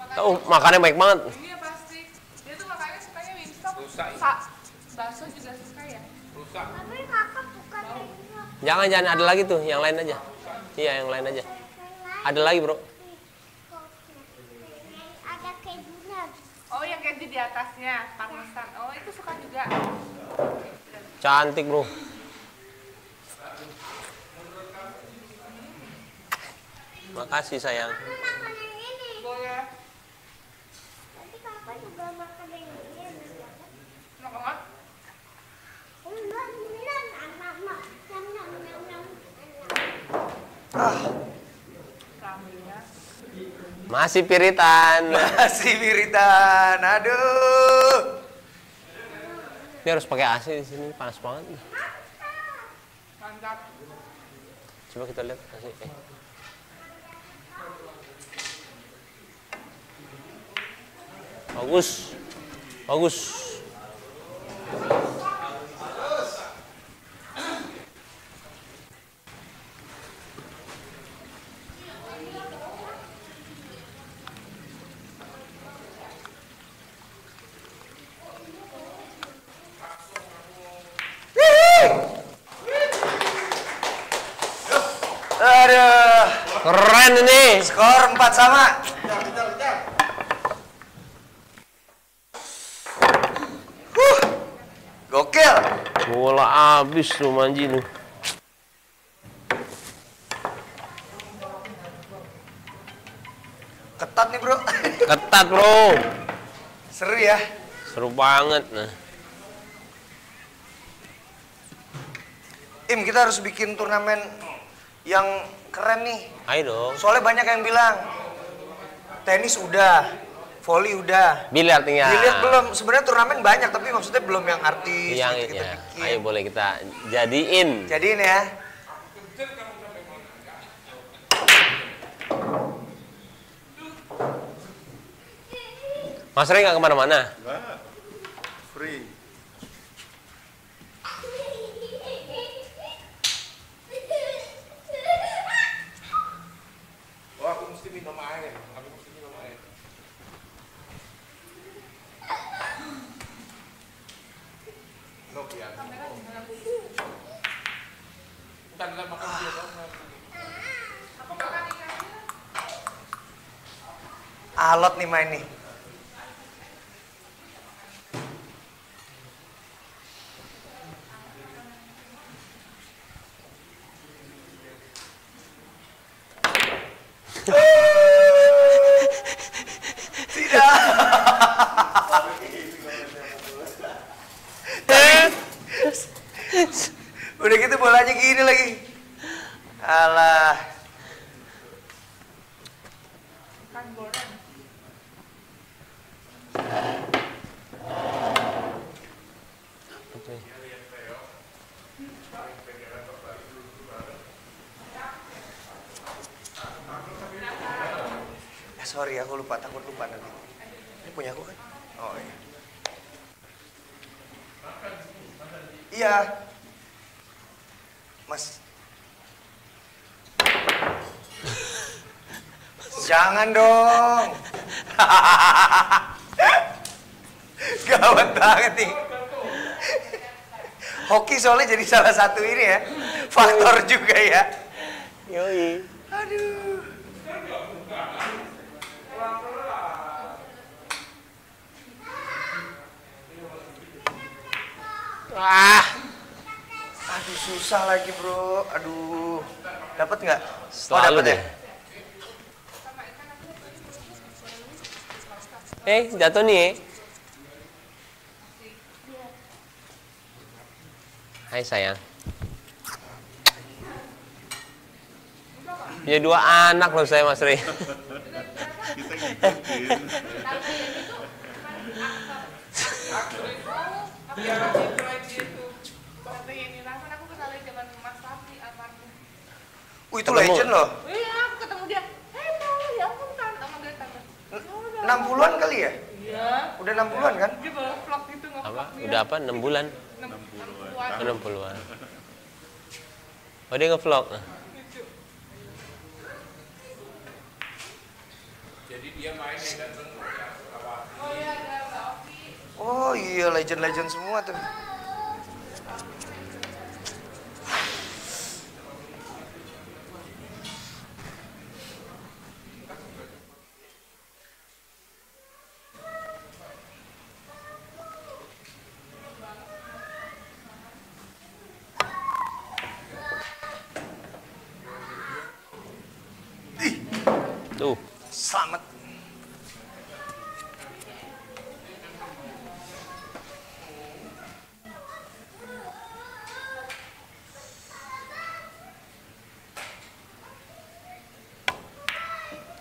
Makanya Oh, makannya baik banget. Iya pasti. Dia tuh makanya sukanya Wingstop. Rusak. Sa bakso juga suka ya. Rusak. Tapi kakak bukan ini. Jangan, jangan ada lagi tuh, yang lain aja. Iya, yang lain aja. Ada lagi bro. Ada kejunya. Oh, yang keju di atasnya, parmesan. Oh, itu suka juga. Cantik bro. Makasih sayang. Boleh. Juga makan yang ini. Ah. Masih piritan. masih wiritan. Aduh. Ini harus pakai AC di sini, panas banget. Coba kita lihat AC. Eh. Bagus. Bagus. Aduh. Keren ini. Skor 4 sama. Huh. Gokil. Bola habis lu manji lu. Ketat nih, Bro. Ketat, Bro. Seru ya. Seru banget. Nah. Im, kita harus bikin turnamen yang keren nih. Ayo dong. Soalnya banyak yang bilang tenis udah, Volley udah. Biliar tinggal. Biliar belum. Sebenarnya turnamen banyak tapi maksudnya belum yang artis Yang gitu kita ya. bikin. Ayo boleh kita jadiin. Jadi ini ya. Mas Rey nggak ke mana-mana. Enggak. Free. Oh, aku mesti minum air. Aku mesti minum air. Bukan. Alot nih main nih. Udah gitu bolanya gini lagi. Alah. Kan sorry aku lupa takut lupa nanti. Ini punya aku kan? Oh iya. Iya. Mas. Jangan dong. Gawat banget nih. Hoki soalnya jadi salah satu ini ya. Faktor juga ya. Yoi. Aduh. Wah, Aduh susah lagi bro. Aduh. Dapat nggak? selalu dapet deh. Eh, jatuh nih. eh. Hai sayang. Ya dua anak loh saya Mas Rey. Kita ngikutin. Itu. Waktu ini Rahman aku kenalin zaman Mas Raffi almarhum. Uh, itu Ketemu. legend loh. Iya, aku ketemu dia. Hei, Paul, ya ampun kan, sama dia tante. Udah. 60-an kali ya? Iya. Udah 60-an kan? Dia bawa vlog gitu Apa? nge-vlog dia. Udah apa? 6 bulan? 60-an. 60-an. Oh dia nge-vlog. Jadi dia main yang Oh iya, ada. Oh iya legend-legend semua. Tuh. Selamat.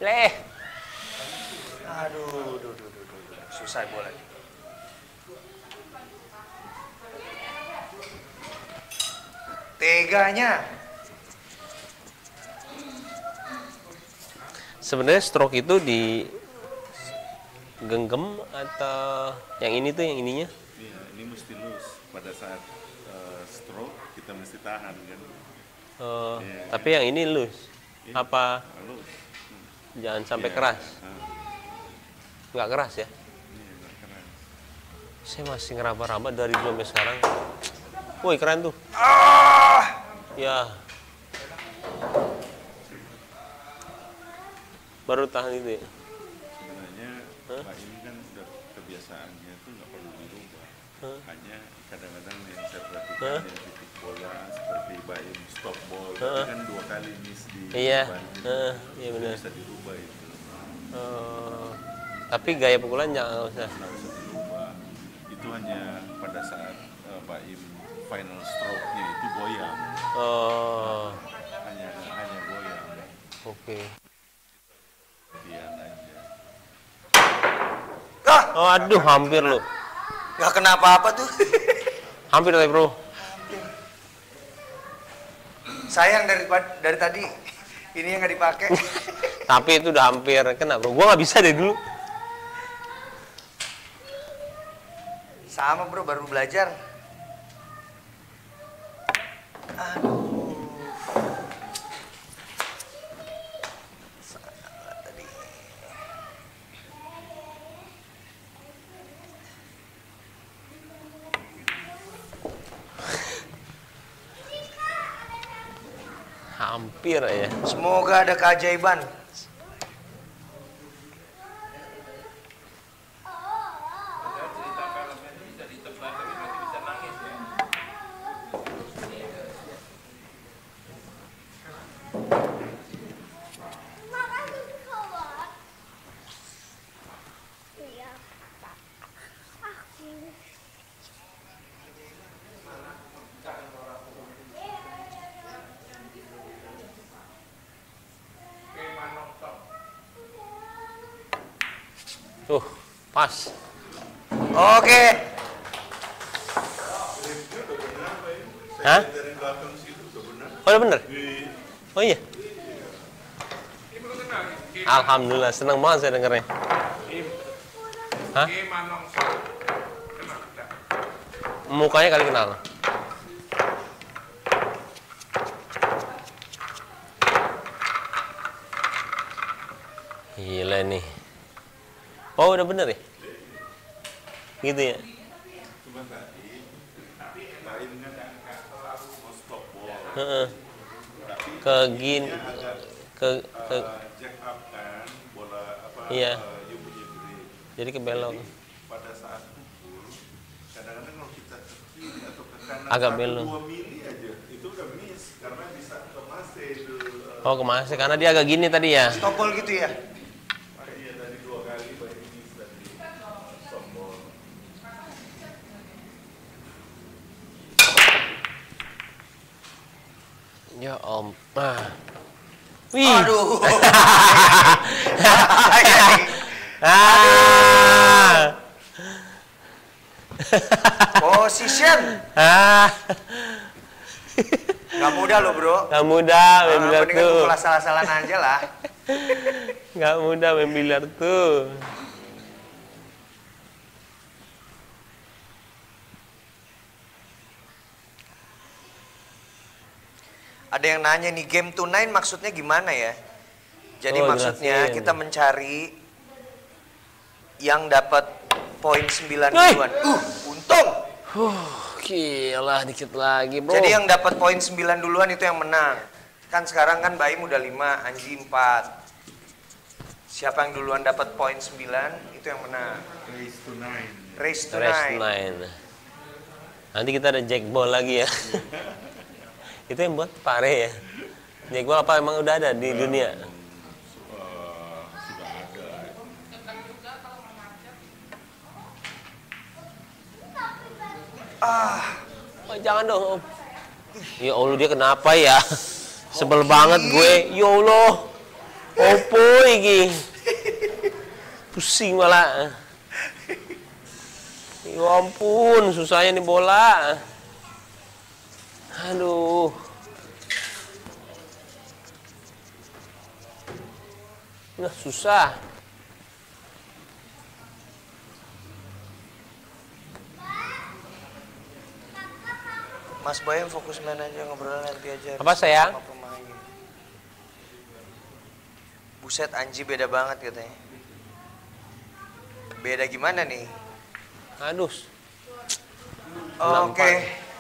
Leh. Aduh, duh, duh, duh, duh, duh. susah bola. ini. Teganya. Sebenarnya stroke itu di genggam atau yang ini tuh yang ininya? Iya, ini mesti loose. Pada saat eh, stroke kita mesti tahan kan. Oh, Iya. tapi yang ini loose. Ini Apa Lalu jangan sampai iya. keras? Ah, Nggak keras ya? iya, nggak keras. Saya masih ngeraba-raba dari dulu sampai sekarang. Woi keren tuh. Ah, Ya. Baru tahan itu ya? Sebenarnya Hah? Pak ini kan udah kebiasaannya tuh nggak perlu dirubah. Hah? Hanya kadang-kadang yang saya perhatikan Hah? yang titik bola seperti Baim stop ball Hah? tapi kan dua kali miss di Iya. Hah, iya Itu benar. bisa dirubah itu. Oh, tapi gaya pukulan jangan usah. Nggak usah dirubah. Itu hanya pada saat eh, Baim final stroke-nya itu goyang. Oh, Hanya hanya goyang. oke. Latihan aja. Waduh, hampir lu. Gak kenapa apa tuh. Hampir tapi bro. Sayang dari dari tadi ini yang nggak dipakai. Tapi itu udah hampir kena bro. Gua nggak bisa deh dulu. Sama bro, baru belajar. Hampir aja. Semoga ada keajaiban. Tuh, pas. Oke. Hah? Udah benar. Oh, udah bener? Di Oh iya. Alhamdulillah, seneng banget saya dengernya. Hah? Mukanya kali kenal. Gila nih. Oh, udah bener ya? Gitu ya? cuma tadi lain kan mau stop ball. Heeh. Ke gin ke ke jack up kan bola apa Iya. you punya grip. jadi ke belok. pada saat pukul kadang-kadang kalau kita ke kiri atau ke kanan Agak belok. dua mili aja itu udah miss karena bisa itu Oh, ke mana karena dia agak gini tadi ya. Stop ball gitu ya. iya dari dua kali baru miss tadi stop ball Ya om. Ah. Wih. Aduh. Ah. Position. Ah. Gak mudah loh bro. Gak mudah main Ah, biliar mendingan tuh. asal-asalan aja lah. Gak mudah main biliar tuh. Ada yang nanya nih game to nine maksudnya gimana ya? Jadi Oh, maksudnya jelasin. kita mencari yang dapat poin 9 Wih. duluan. Uh, untung. Huh, gila dikit lagi bro. Jadi yang dapat poin 9 duluan itu yang menang. Kan sekarang kan Baim udah 5, Anji 4. Siapa yang duluan dapat poin 9 itu yang menang. race to nine Race to Rest nine. nine. Nanti kita ada jackball lagi ya. Itu yang buat pare ya. Jackball apa emang udah ada di dunia? Uh, sudah ada Oh, jangan dong om. Ya Allah dia kenapa ya? Sebel banget gue. Ya Allah. Opo iki? Pusing malah. Ya ampun, susahnya nih bola. Aduh. Nah, susah. Mas Baim fokus main aja ngobrol nanti aja. Apa, sayang? Sama pemain. Buset Anji beda banget katanya. Beda gimana nih? Aduh. Oke. Nampak.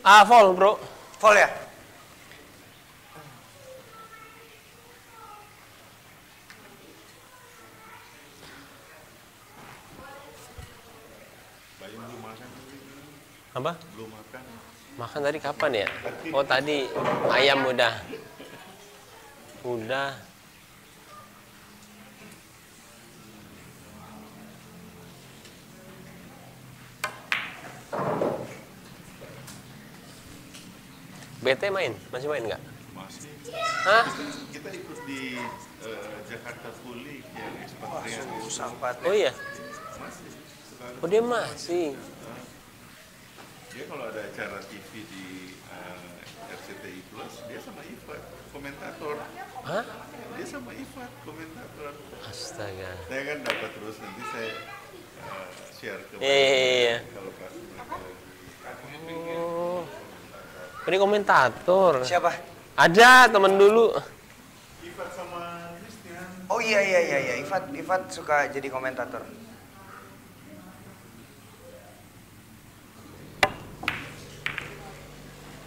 Ah, fall, bro. Fall ya? Apa? belum makan Makan tadi kapan ya? Oh, tadi ayam udah. Udah. BT main? Masih main nggak? masih Hah? Kita ikut di eh, Jakarta Pulih yang ekspatriat itu. Susah empat. Oh iya. Masih. Oh dia masih. dia kalau ada acara TV di eh, RCTI Plus, dia sama Ivat, komentator. Hah? Dia sama Ivat, komentator. Astaga. Saya kan dapat terus nanti saya eh, share ke Iya, iya, iya. kalau pas. Oh. Ini komentator. Siapa? Ada temen dulu. Ivat sama Christian. Oh iya iya iya iya. Ivat Ivat suka jadi komentator.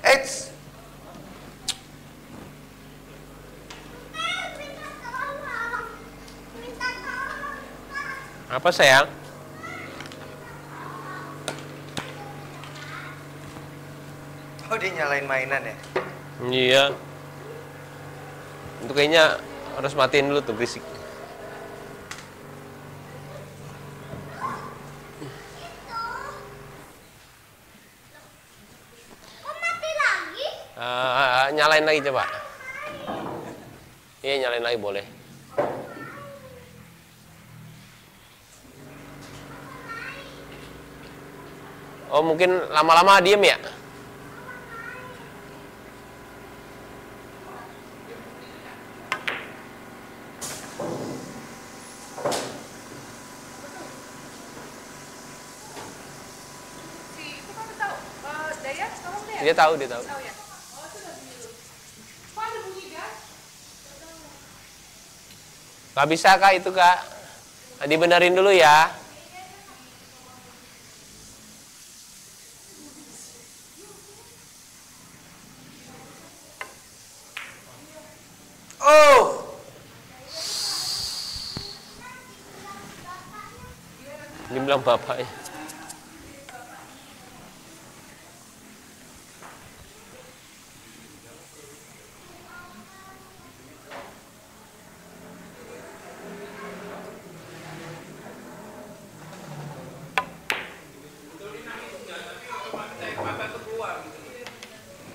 Eits. Minta tolong. Minta tolong. Apa sayang? Oh dia nyalain mainan ya? Iya. Itu kayaknya harus matiin dulu tuh berisik. Kok mati lagi? Eh, nyalain lagi coba. Iya nyalain lagi boleh. Oh mungkin lama-lama diem ya? Si itu kan tahu. Eh, Dayat, tolong deh. Dia tahu dia tahu. Tahu ya? Oh, itu udah bunyi dulu. Kok ada bunyi gas? Gak bisa kak itu kak. Dibenerin dulu ya. Oh. Dia bapaknya.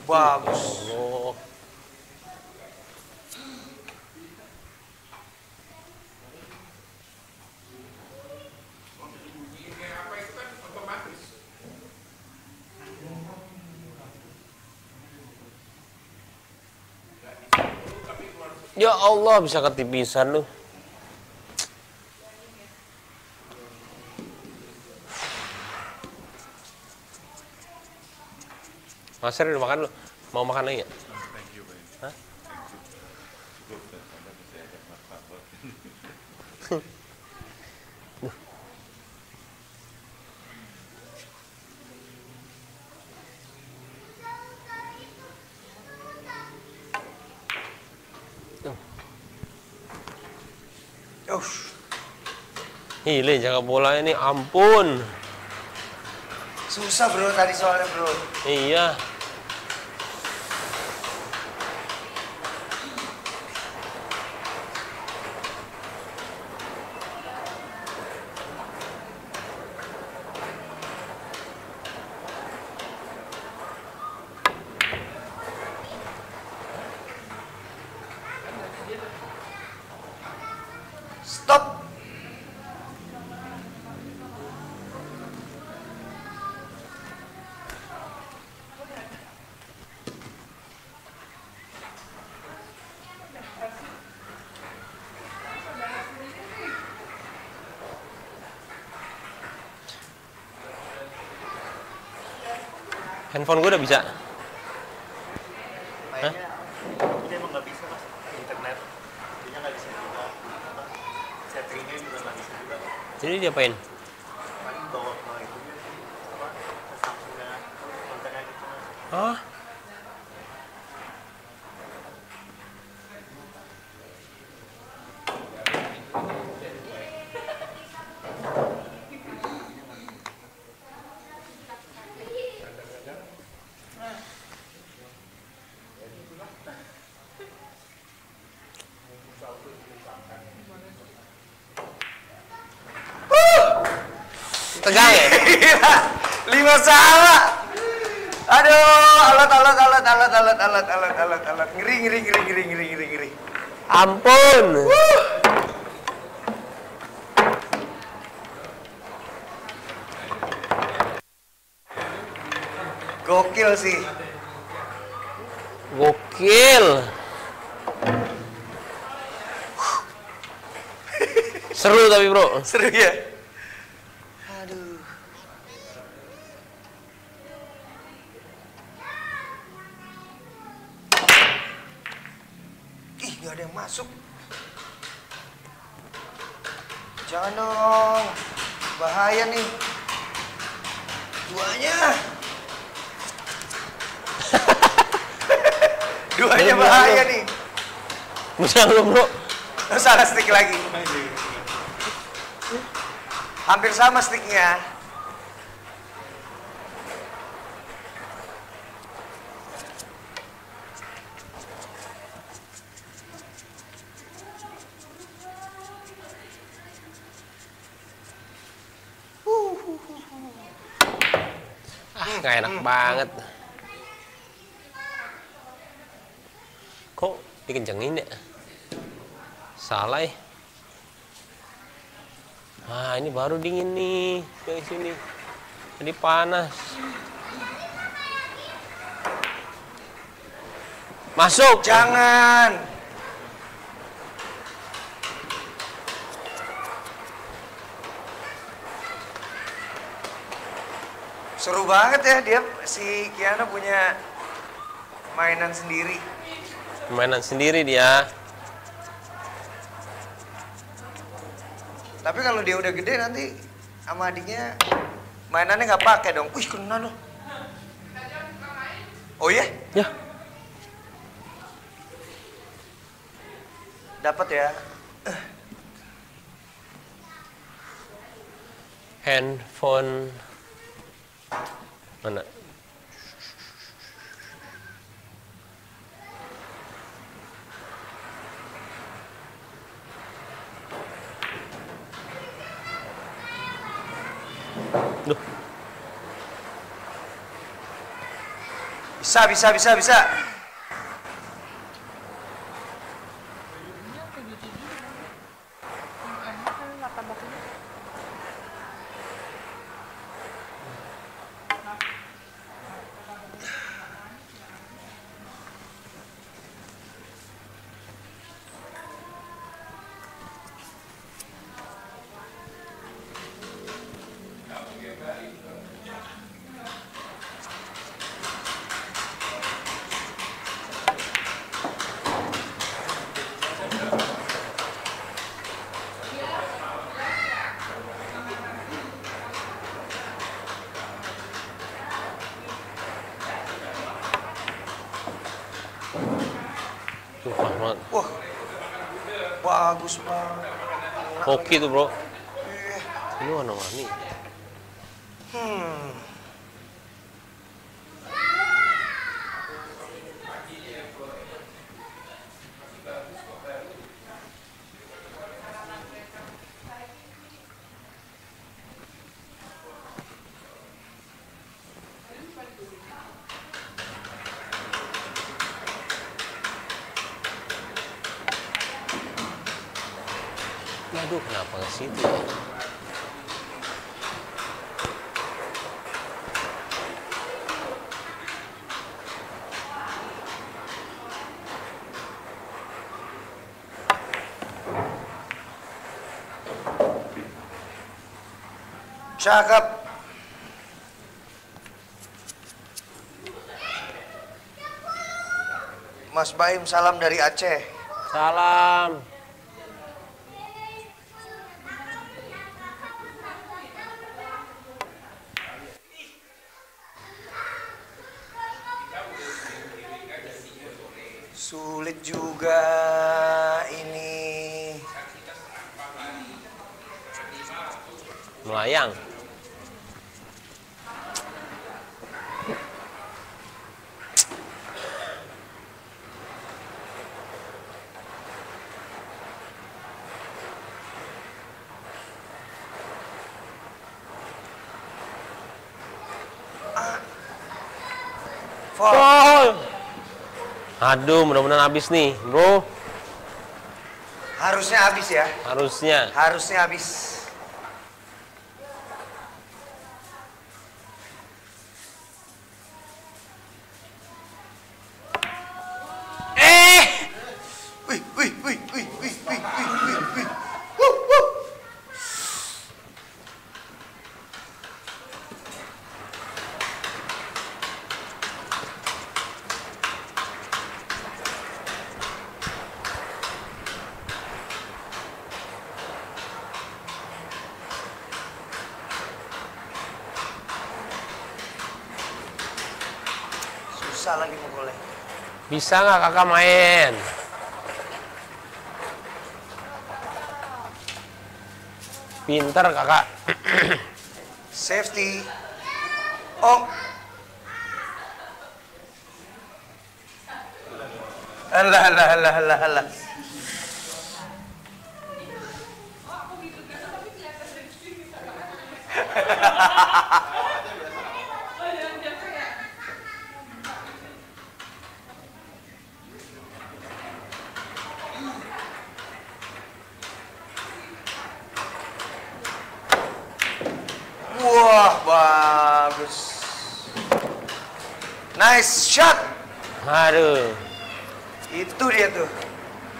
Bagus. Oh. Ya Allah bisa ketipisan lu. Mas Eri udah makan lu? Mau makan lagi ya? Thank you, Pak. Hah? Thank you. Cukup, dan Anda bisa ajak martabak. Ush. Gile jaga bola ini ampun. Susah bro tadi soalnya bro. Iya. Handphone gue udah bisa. mainnya dia emang nggak bisa mas internet dia nggak bisa juga apa settingnya juga nggak bisa juga Jadi diapain? paling bawa ke itu apa ke Samsungnya kontennya gitu mas Hah? Gila. Lima sama. Aduh, alat, alat, alat, alat, alat, alat, alat, alat, alat. Ngeri, ngeri, ngeri, ngeri, ngeri, ngeri, ngeri. Ampun. Gokil sih. Gokil. Seru tapi bro. Seru ya? Aduh. Ih, gak ada yang masuk. Jangan dong. Bahaya nih. Duanya. Duanya Belum, bahaya belum. nih. Bisa belum bro? Salah stick lagi. Hampir sama sticknya. Ah, nggak enak banget. Kok dikencengin ya? Salah ya. Nah, ini baru dingin nih. Dari sini. Jadi panas. Masuk. Jangan. Seru banget ya dia si Kiana punya mainan sendiri. Mainan sendiri dia. Tapi kalau dia udah gede nanti sama adiknya mainannya nggak pakai dong. Wih kena loh. Oh iya? Ya. Dapat ya. Handphone. Mana? Duh, Bisa, bisa, bisa, bisa. Okay இது bro Cakep. Mas Baim salam dari Aceh. Salam. Sulit juga ini. Melayang. Fall. Fall. Aduh, mudah-mudahan habis nih, bro. Harusnya habis ya. Harusnya. Harusnya habis. Bisa nggak kakak main? Pinter kakak. Safety. Oh. Alah, alah, alah, alah, alah.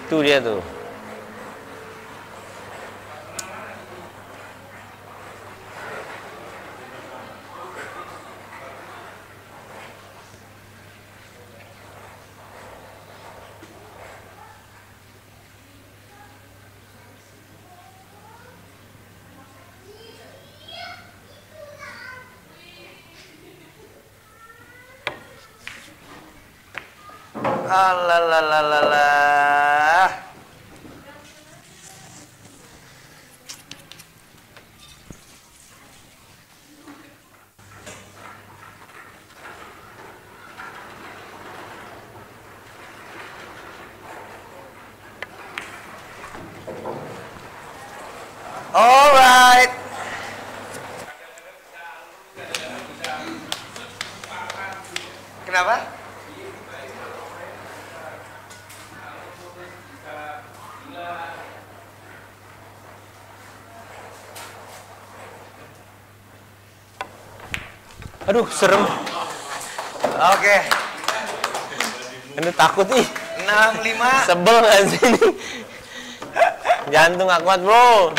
Itu dia tuh. Ah, la la la la la Aduh, serem. Oke, Ini takut nih. 65. Sebel nggak sih ini? Jantung nggak kuat bro.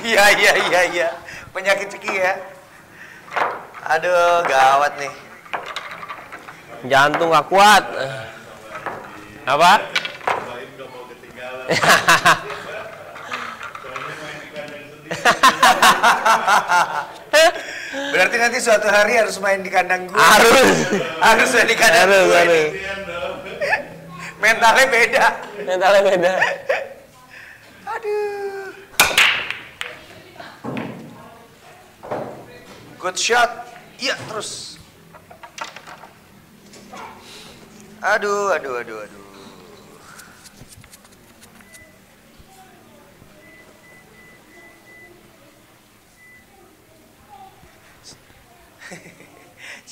Iya, iya, iya, iya. Penyakit ceki ya. Aduh, gawat nih. Jantung nggak kuat. Apa? Berarti nanti suatu hari harus main di kandang gue. Harus. harus main di kandang Harus, gue. harus. Mentalnya beda. Mentalnya beda. Aduh. Good shot. Iya, terus. Aduh, aduh, aduh, aduh.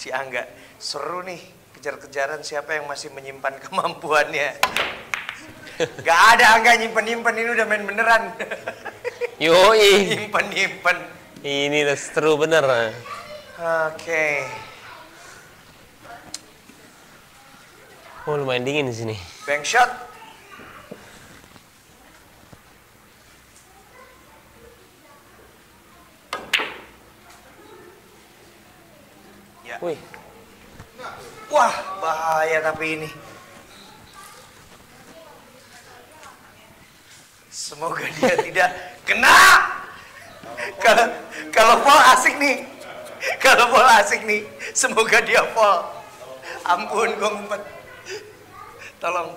Si Angga, seru nih kejar-kejaran siapa yang masih menyimpan kemampuannya. Gak ada Angga nyimpen-nyimpen ini udah main beneran. Yoi. Nyimpen-nyimpen. Ini udah seru bener. Oke. Oh lumayan dingin di sini. Bank shot. Wih, Wah, bahaya tapi ini. Semoga dia tidak kena. Kalau kalau fall asik nih. Kalau fall asik nih, semoga dia fall. Ampun, gue ngumpet. Tolong.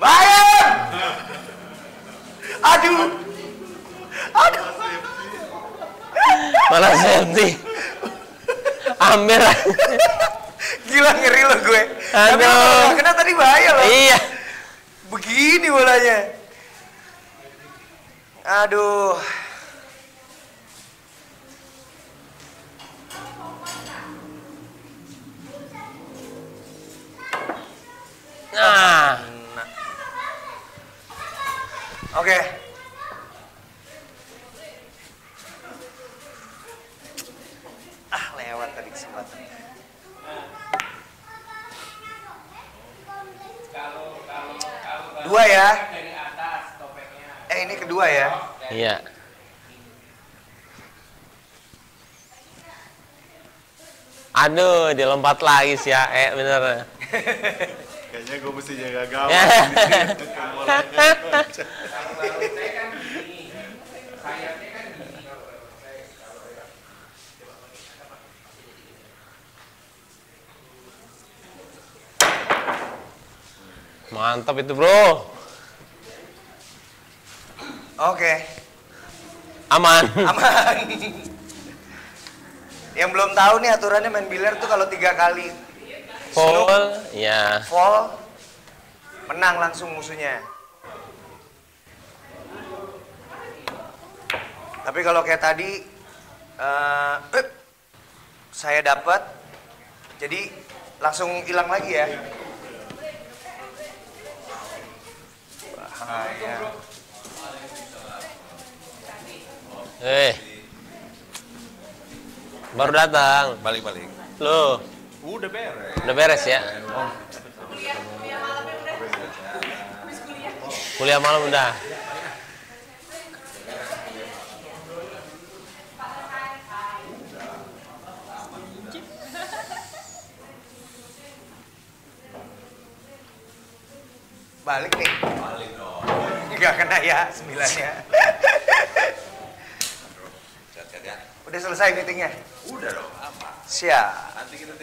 Bayar! Aduh! Aduh! malah safety. Ambil. Gila ngeri lo gue. Tapi Aduh. nggak kena tadi bahaya loh. Iya. Begini bolanya. Aduh. Nah, Oke. Ah, lewat tadi kesempatan. Dua ya. Eh ini kedua ya. iya. Aduh, dia lompat lagi sih ya, eh bener. Kayaknya gue mesti jaga gawang. Ya. Mantap itu bro, Oke, aman. aman. Yang belum tahu nih aturannya main biliar tuh kalau tiga kali Full, ya. fall menang langsung musuhnya. Tapi kalau kayak tadi eh, eh, saya dapat, jadi langsung hilang lagi ya. Bahaya. Eh, baru datang. Balik-balik. Loh, Udah beres. udah beres ya? Kuliah malam udah. Balik nih. Balik dong. Nggak kena ya sembilannya. Udah selesai meetingnya? Udah dong, apa? Siap.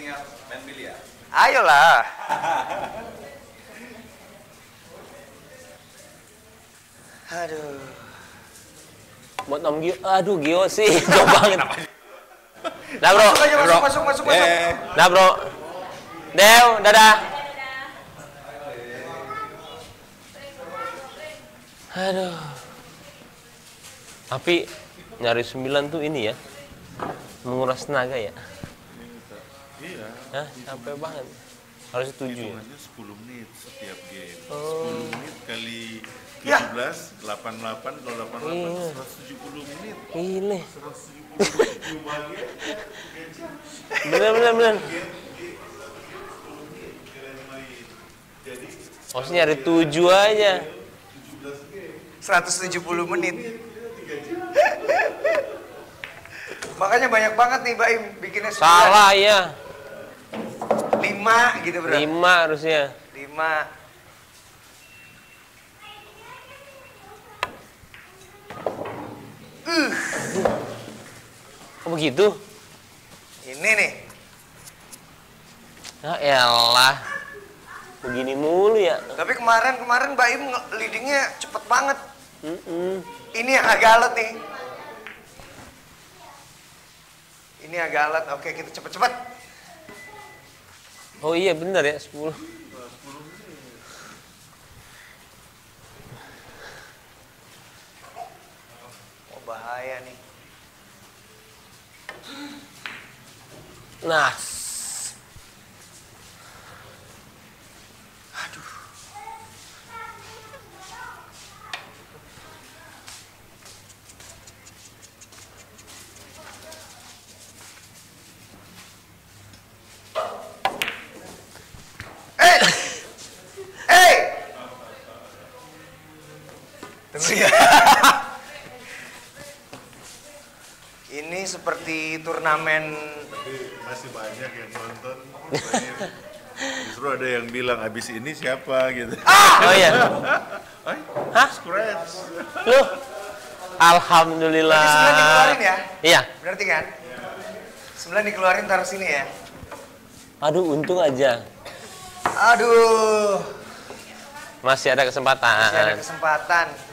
Tinggal main biliar. Ayolah. Aduh. Buat Om Gio, aduh Gio sih, jauh banget. Dah bro, Masuk aja, masuk, masuk, masuk, masuk. Eh, dah bro. Dew, dadah. Aduh. Tapi nyari sembilan tuh ini ya, menguras tenaga ya. Hah, capek banget. Harus tujuh ya. Hitungannya 10 menit setiap game. Oh. 10 menit kali Ya. 17, 88, kalau 88, Iya. 170 menit. Gile. 170 bagian. Bener, bener, bener. Maksudnya nyari tujuh aja. 170 menit. Makanya banyak banget nih Baim bikinnya 9. Salah ya. 5 gitu bro. Lima harusnya. 5. Uh, Kok begitu? ini nih. Ya elah. Begini mulu ya. Tapi kemarin kemarin Baim nge- leadingnya cepet banget. Mm-mm. Ini yang agak alat nih. Ini agak alat. Oke, kita cepet-cepet. Oh iya bener ya 10. Oh, bahaya nih. Nah, seperti turnamen Tapi masih banyak yang nonton. Justru ada yang bilang abis ini siapa gitu. oh iya. Hah? scratch. Loh. Alhamdulillah. Berarti sembilan dikeluarin ya? Iya. Berarti kan? Sembilan dikeluarin taruh sini ya. Aduh, untung aja. Aduh, Masih ada kesempatan. masih ada kesempatan.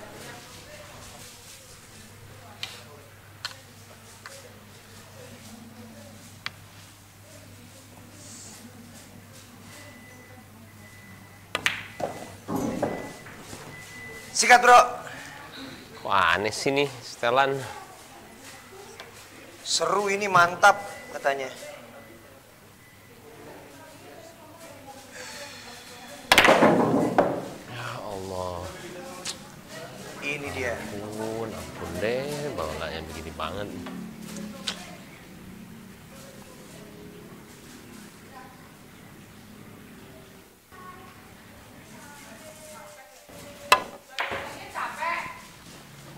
Sikat bro. Wah aneh sih nih setelan. Seru ini mantap katanya. Ya Allah. Ini dia. Ampun, ampun deh, bangganya begini banget.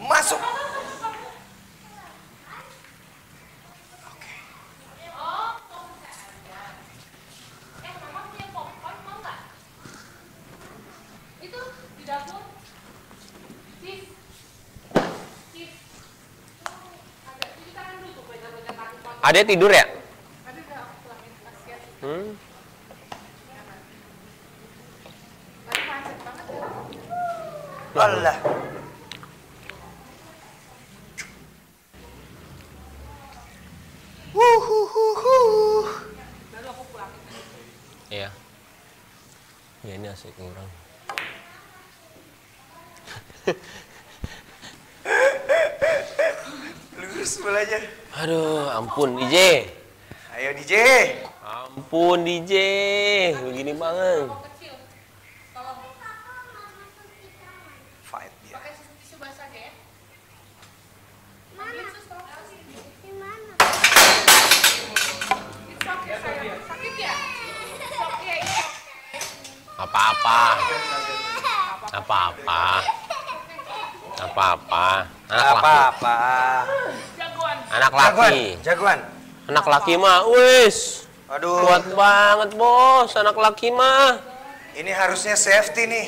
Masuk. Eh, mama punya popcorn mau nggak? Itu di dapur. Sis. Sis. Ada cuci tangan dulu tuh, pegang-pegang kaki kotor. Ada tidur ya? Hmm. Allah. Iya. Ya ini asik nih orang. Lurus bolanya. Aduh, ampun DJ. Ayo DJ. Ampun DJ. Begini banget. Mau kecil. Tolong Fight dia. pakai tisu basah aja ya. Mana? Ambilin sus tolong. Di mana? It's okay sayang. Sakit ya? It's okay. it's okay. Apa-apa. Apa-apa. Apa-apa. Anak laki. Apa-apa. Jagoan. Anak Jagoan. Laki. Jagoan. Anak laki mah, wis. Aduh. Kuat banget, Bos. Anak laki mah. Ini harusnya safety nih.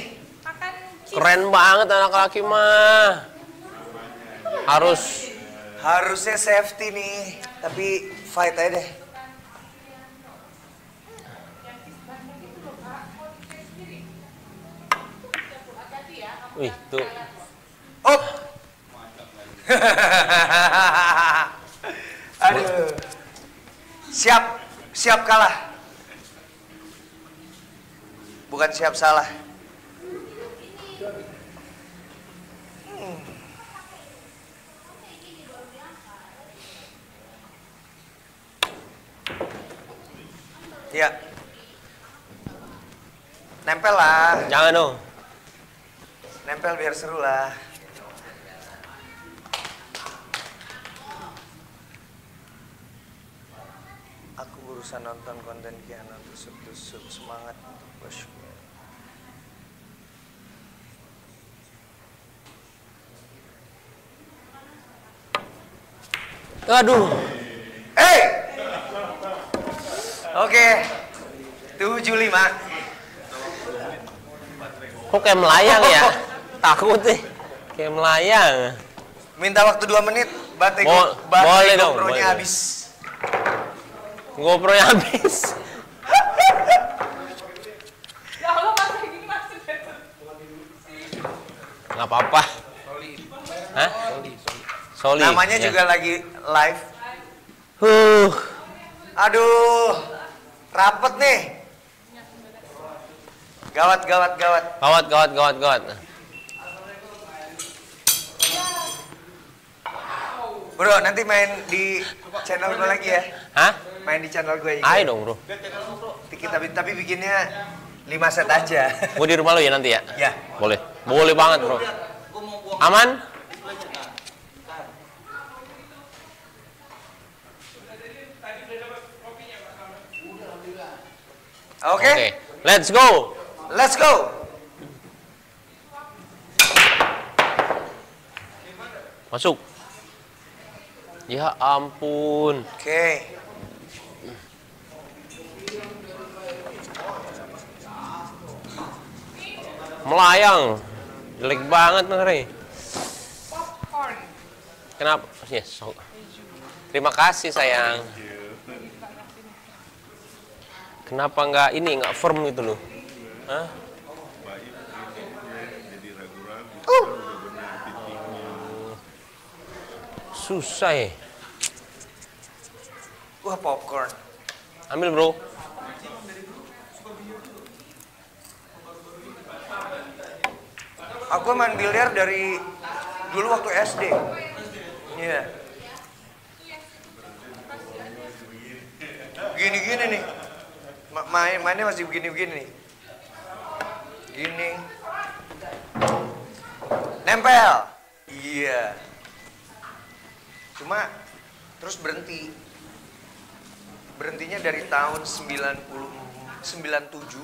Keren banget anak laki mah. Harus Harusnya safety nih. Tapi fight aja deh. Wih, tuh. Up. Aduh. Siap, siap kalah. Bukan siap salah. Hmm. Ya. Nempel lah. Jangan dong. Nempel biar seru lah. Berusaha nonton konten Kiana tusuk-tusuk semangat untuk bosku. Aduh. Hey! Oke. 75. Kok kayak melayang ya? Takut deh. Kayak melayang. Minta waktu 2 menit, baterai Bo- baterai boleh dong, boleh. habis. GoPro-nya habis. Ya Allah masa gini maksudnya tuh. Nggak apa-apa. Hah? Soli. Namanya ya. juga lagi live. Huh. Aduh, rapet nih. Gawat, gawat, gawat. Gawat, gawat, gawat, gawat. Bro, nanti main di channel gue lagi ya. Hah? Main di channel gue Ayo dong, bro. Kita tapi, tapi bikinnya 5 set aja. Gue di rumah lo ya nanti ya? ya. Boleh. Boleh banget, bro. Aman? Oke, Oke. Let's go. let's go. Masuk. Ya ampun. Oke. Melayang. Jelek banget nih. Popcorn. Kenapa? Yes. so- Terima kasih sayang. Kenapa nggak ini nggak firm gitu loh? Hah? Uh. Titiknya. Susah ya. Wah, popcorn. Ambil bro. Aku main biliar dari dulu waktu SD. Iya. Gini-gini nih. Ma- Main mainnya masih begini-begini nih. Gini. Nempel. Iya. Cuma terus berhenti. Berhentinya dari tahun 90 97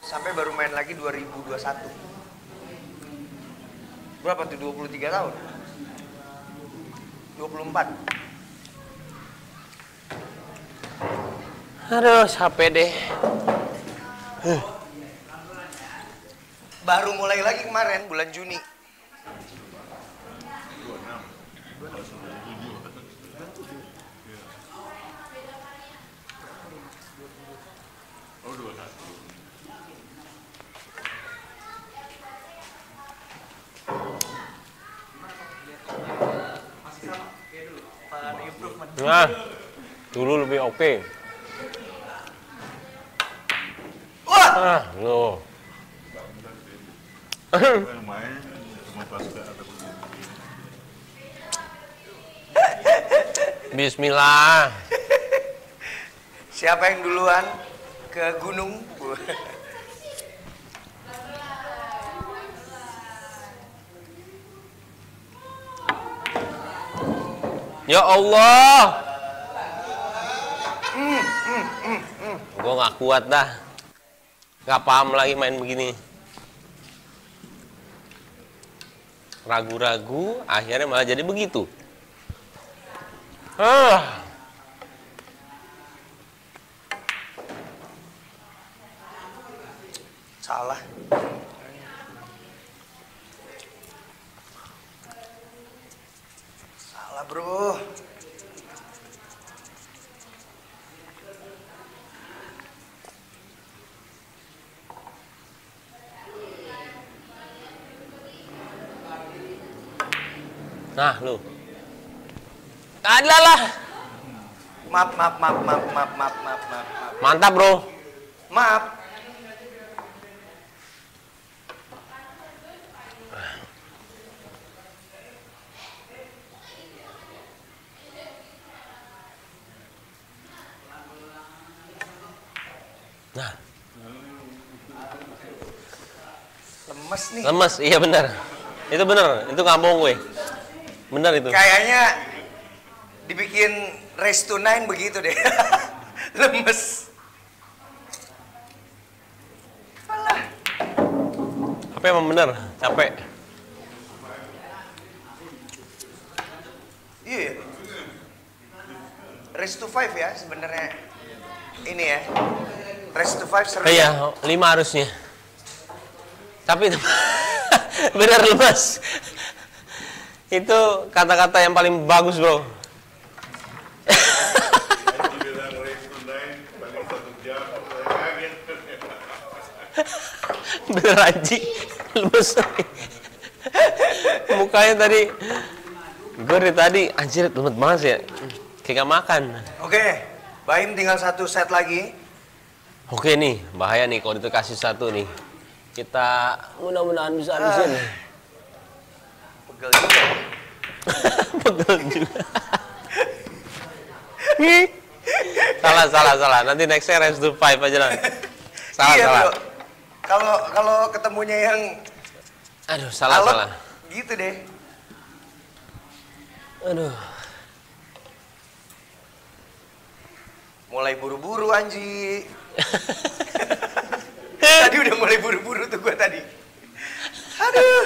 sampai baru main lagi 2021 berapa tuh? 23 tahun? 24 aduh sampai deh. Huh. baru mulai lagi kemarin bulan Juni. Oh, 21. Nah, dulu lebih oke. Wah, Ah, lo. Bismillah. siapa yang duluan ke gunung? Ya Allah. Gue nggak kuat dah. Gak paham lagi main begini. Ragu-ragu, akhirnya malah jadi begitu. Ah. Salah. bro Nah, lu. Adalah lah. Maaf, maaf, maaf, maaf, maaf, maaf, maaf. Mantap, bro. Maaf, Nah, Lemes nih. lemes. Iya benar. Itu benar. Itu nggak bohong gue. Benar itu. Kayaknya dibikin race to nine begitu deh. Lemes. Apa emang benar? Capek. Iya. Race to five ya sebenarnya. Ini ya. Race to five seru. ya? Iya, lima harusnya. Tapi benar lemas. Itu kata-kata yang paling bagus, bro. Bener Haji, lemes. Mukanya tadi, gue dari tadi, anjir lemet banget sih ya. Kayak gak makan. Oke. Baim tinggal satu set lagi. Oke nih, bahaya nih kalau itu kasih satu nih. Kita mudah-mudahan bisa habisin. Pegel juga. Pegel juga. salah, salah, salah. Nanti nextnya race to five aja lah. Salah, iya, salah. Kalau kalau ketemunya yang Aduh, salah, alot, salah. gitu deh. Aduh. Mulai buru-buru Anji. tadi udah mulai buru-buru tuh gua tadi. Aduh.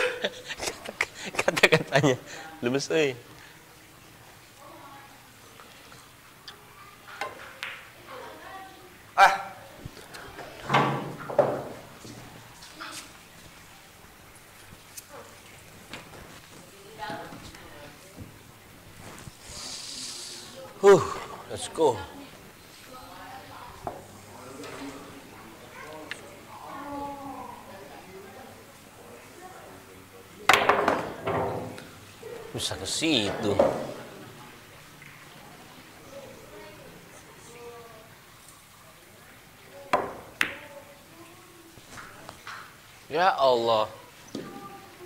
Kata-katanya. Lemes, euy. Ah, Huh, let's go. Bisa ke situ. Ya Allah.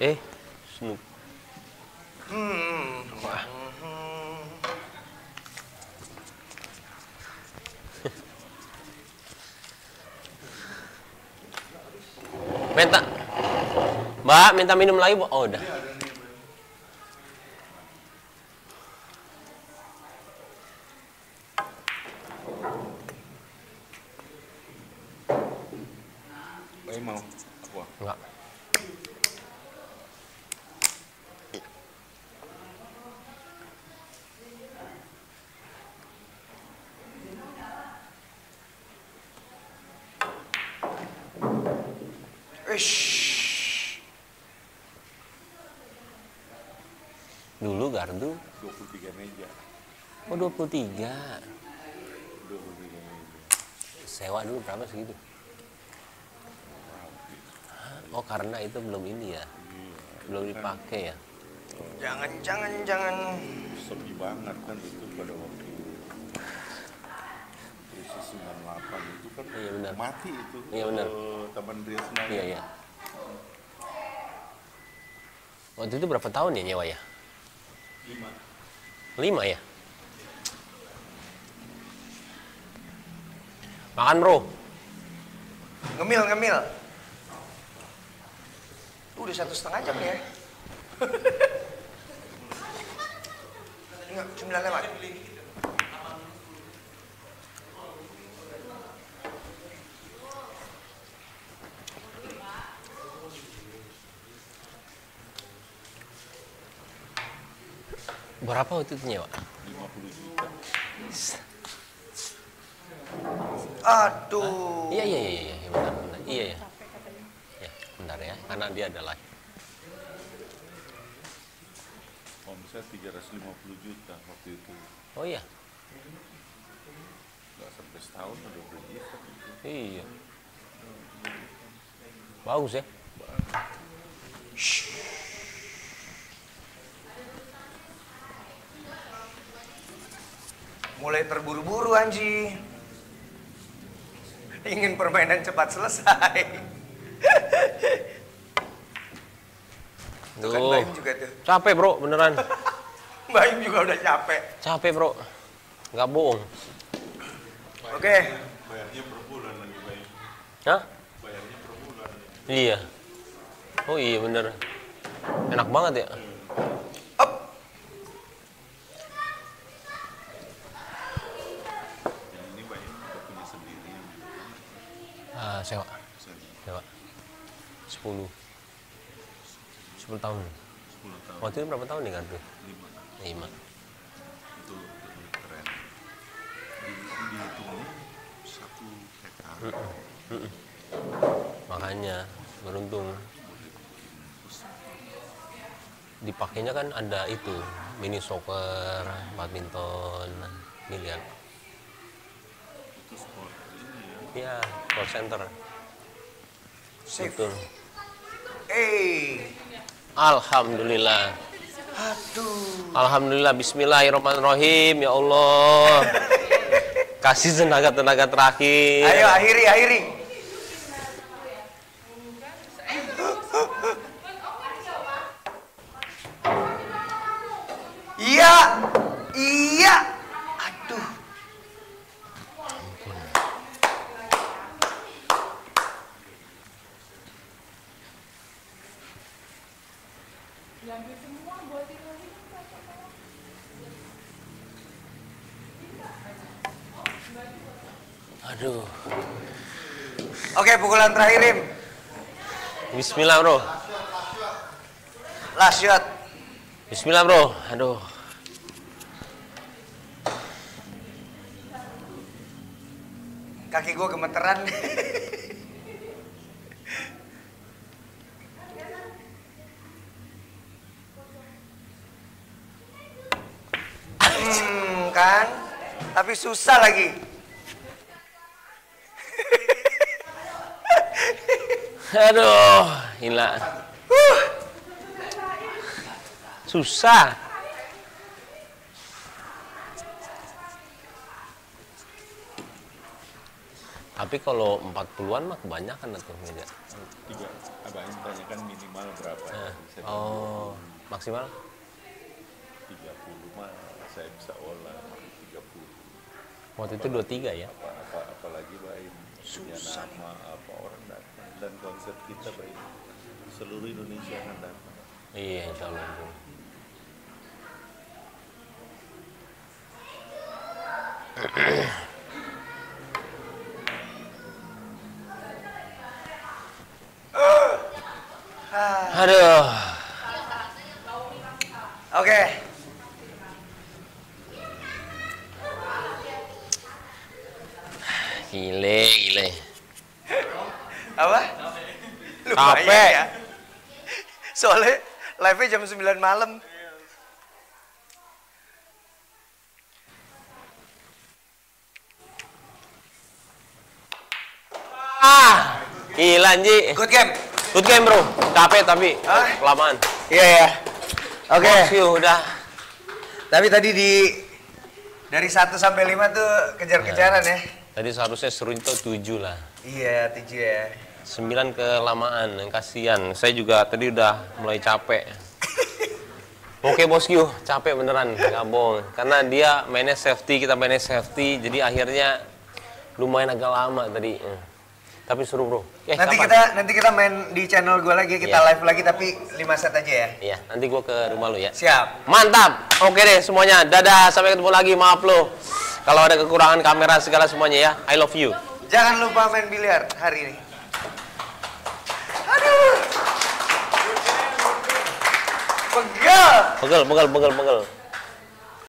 Eh, Snoop. Hmm. Wah. Minta. Mbak, minta minum lagi, Bu. Oh, udah. Bayi mau apa? Enggak. Ish. Dulu gardu. 23 meja. Oh, 23. 23 meja. Sewa dulu berapa segitu? Oh, karena itu belum ini ya. Belum dipakai ya. Jangan, jangan, jangan. Sepi banget kan itu pada waktu krisis 98 itu kan Iya, benar. mati itu. Iya, benar. eh, Taman Ria Senayan. Iya, iya. Waktu itu berapa tahun ya nyewa ya? Lima. Lima ya? Makan bro. Ngemil, ngemil. Udah satu setengah jam ya. Enggak, sembilan lewat. Berapa waktu itu nyewa? 50 juta. Aduh. Iya iya iya iya iya, benar benar. Iya ya. Ya, bentar ya. Karena dia ada live. Omset 350 juta waktu itu. Oh iya. Nggak sampai setahun udah itu. Iya. Bagus ya. Mulai terburu-buru Anji. Ingin permainan cepat selesai. Tuh kan. Baim juga tuh. Capek bro, beneran. Baim juga udah capek. Capek bro. Nggak bohong. Oke. Bayarnya per bulan lagi baik. Hah? Bayarnya per bulan. Iya. Oh iya bener. Enak banget ya. Up. Yang ini baik udah punya sendiri yang Ah, sewa. Sewa. 10. 10 tahun. 10 tahun. Waktu itu berapa tahun nih kartu? 5 5. itu itu keren. Di, dihitungnya satu hektar. Makanya beruntung. Dipakainya kan ada itu mini soccer, badminton, miliar. Itu sport ini ya. Iya, call center. Safe. Betul. Eh. Alhamdulillah. Aduh. Alhamdulillah Bismillahirrahmanirrahim ya Allah kasih tenaga-tenaga terakhir Ayo akhiri, akhiri. Iya. Iya. Aduh. aduh Oke, pukulan terakhir, Rim. Bismillah bro Last shot. Bismillah bro aduh Kaki gue gemeteran. hmm, kan? Tapi susah lagi. Aduh gila susah Tapi kalau 40-an mah kebanyakan tuh meja. Tiga, abangnya tanyakan minimal berapa. Nah, Bisa Oh, maksimal? 30 mah saya bisa olah 30. Waktu itu 23 ya? Apa, apa, apalagi baik punya nama apa orang datang dan konsep kita baik seluruh Indonesia akan datang. Iya, insya Allah. Aduh. Oke. Gile, gile. Apa? Capek. ya. Soalnya live-nya jam 9 malam. Ah, gila Ji. Good game. Good game bro. Capek tapi Ah. kelamaan. Iya ya. Oke. Thank you, udah. Tapi tadi di dari 1 sampai 5 tuh kejar-kejaran ya. Tadi seharusnya seru itu 7 lah. Iya, 7 ya. 9 kelamaan, kasihan. Saya juga tadi udah mulai capek. Oke bosku, capek beneran, nggak bohong. Karena dia mainnya safety, kita mainnya safety, jadi akhirnya lumayan agak lama tadi. Hmm. Tapi seru bro. Eh, nanti kapan? kita nanti kita main di channel gue lagi, kita Iya. live lagi tapi 5 set aja ya. Iya, nanti gua ke rumah lu ya. Siap. Mantap. Oke deh semuanya. Dadah, sampai ketemu lagi. Maaf lo. Kalau ada kekurangan kamera segala semuanya ya. I love you. Jangan lupa main biliar hari ini. Aduh. Pegel, pegel, pegel, pegel.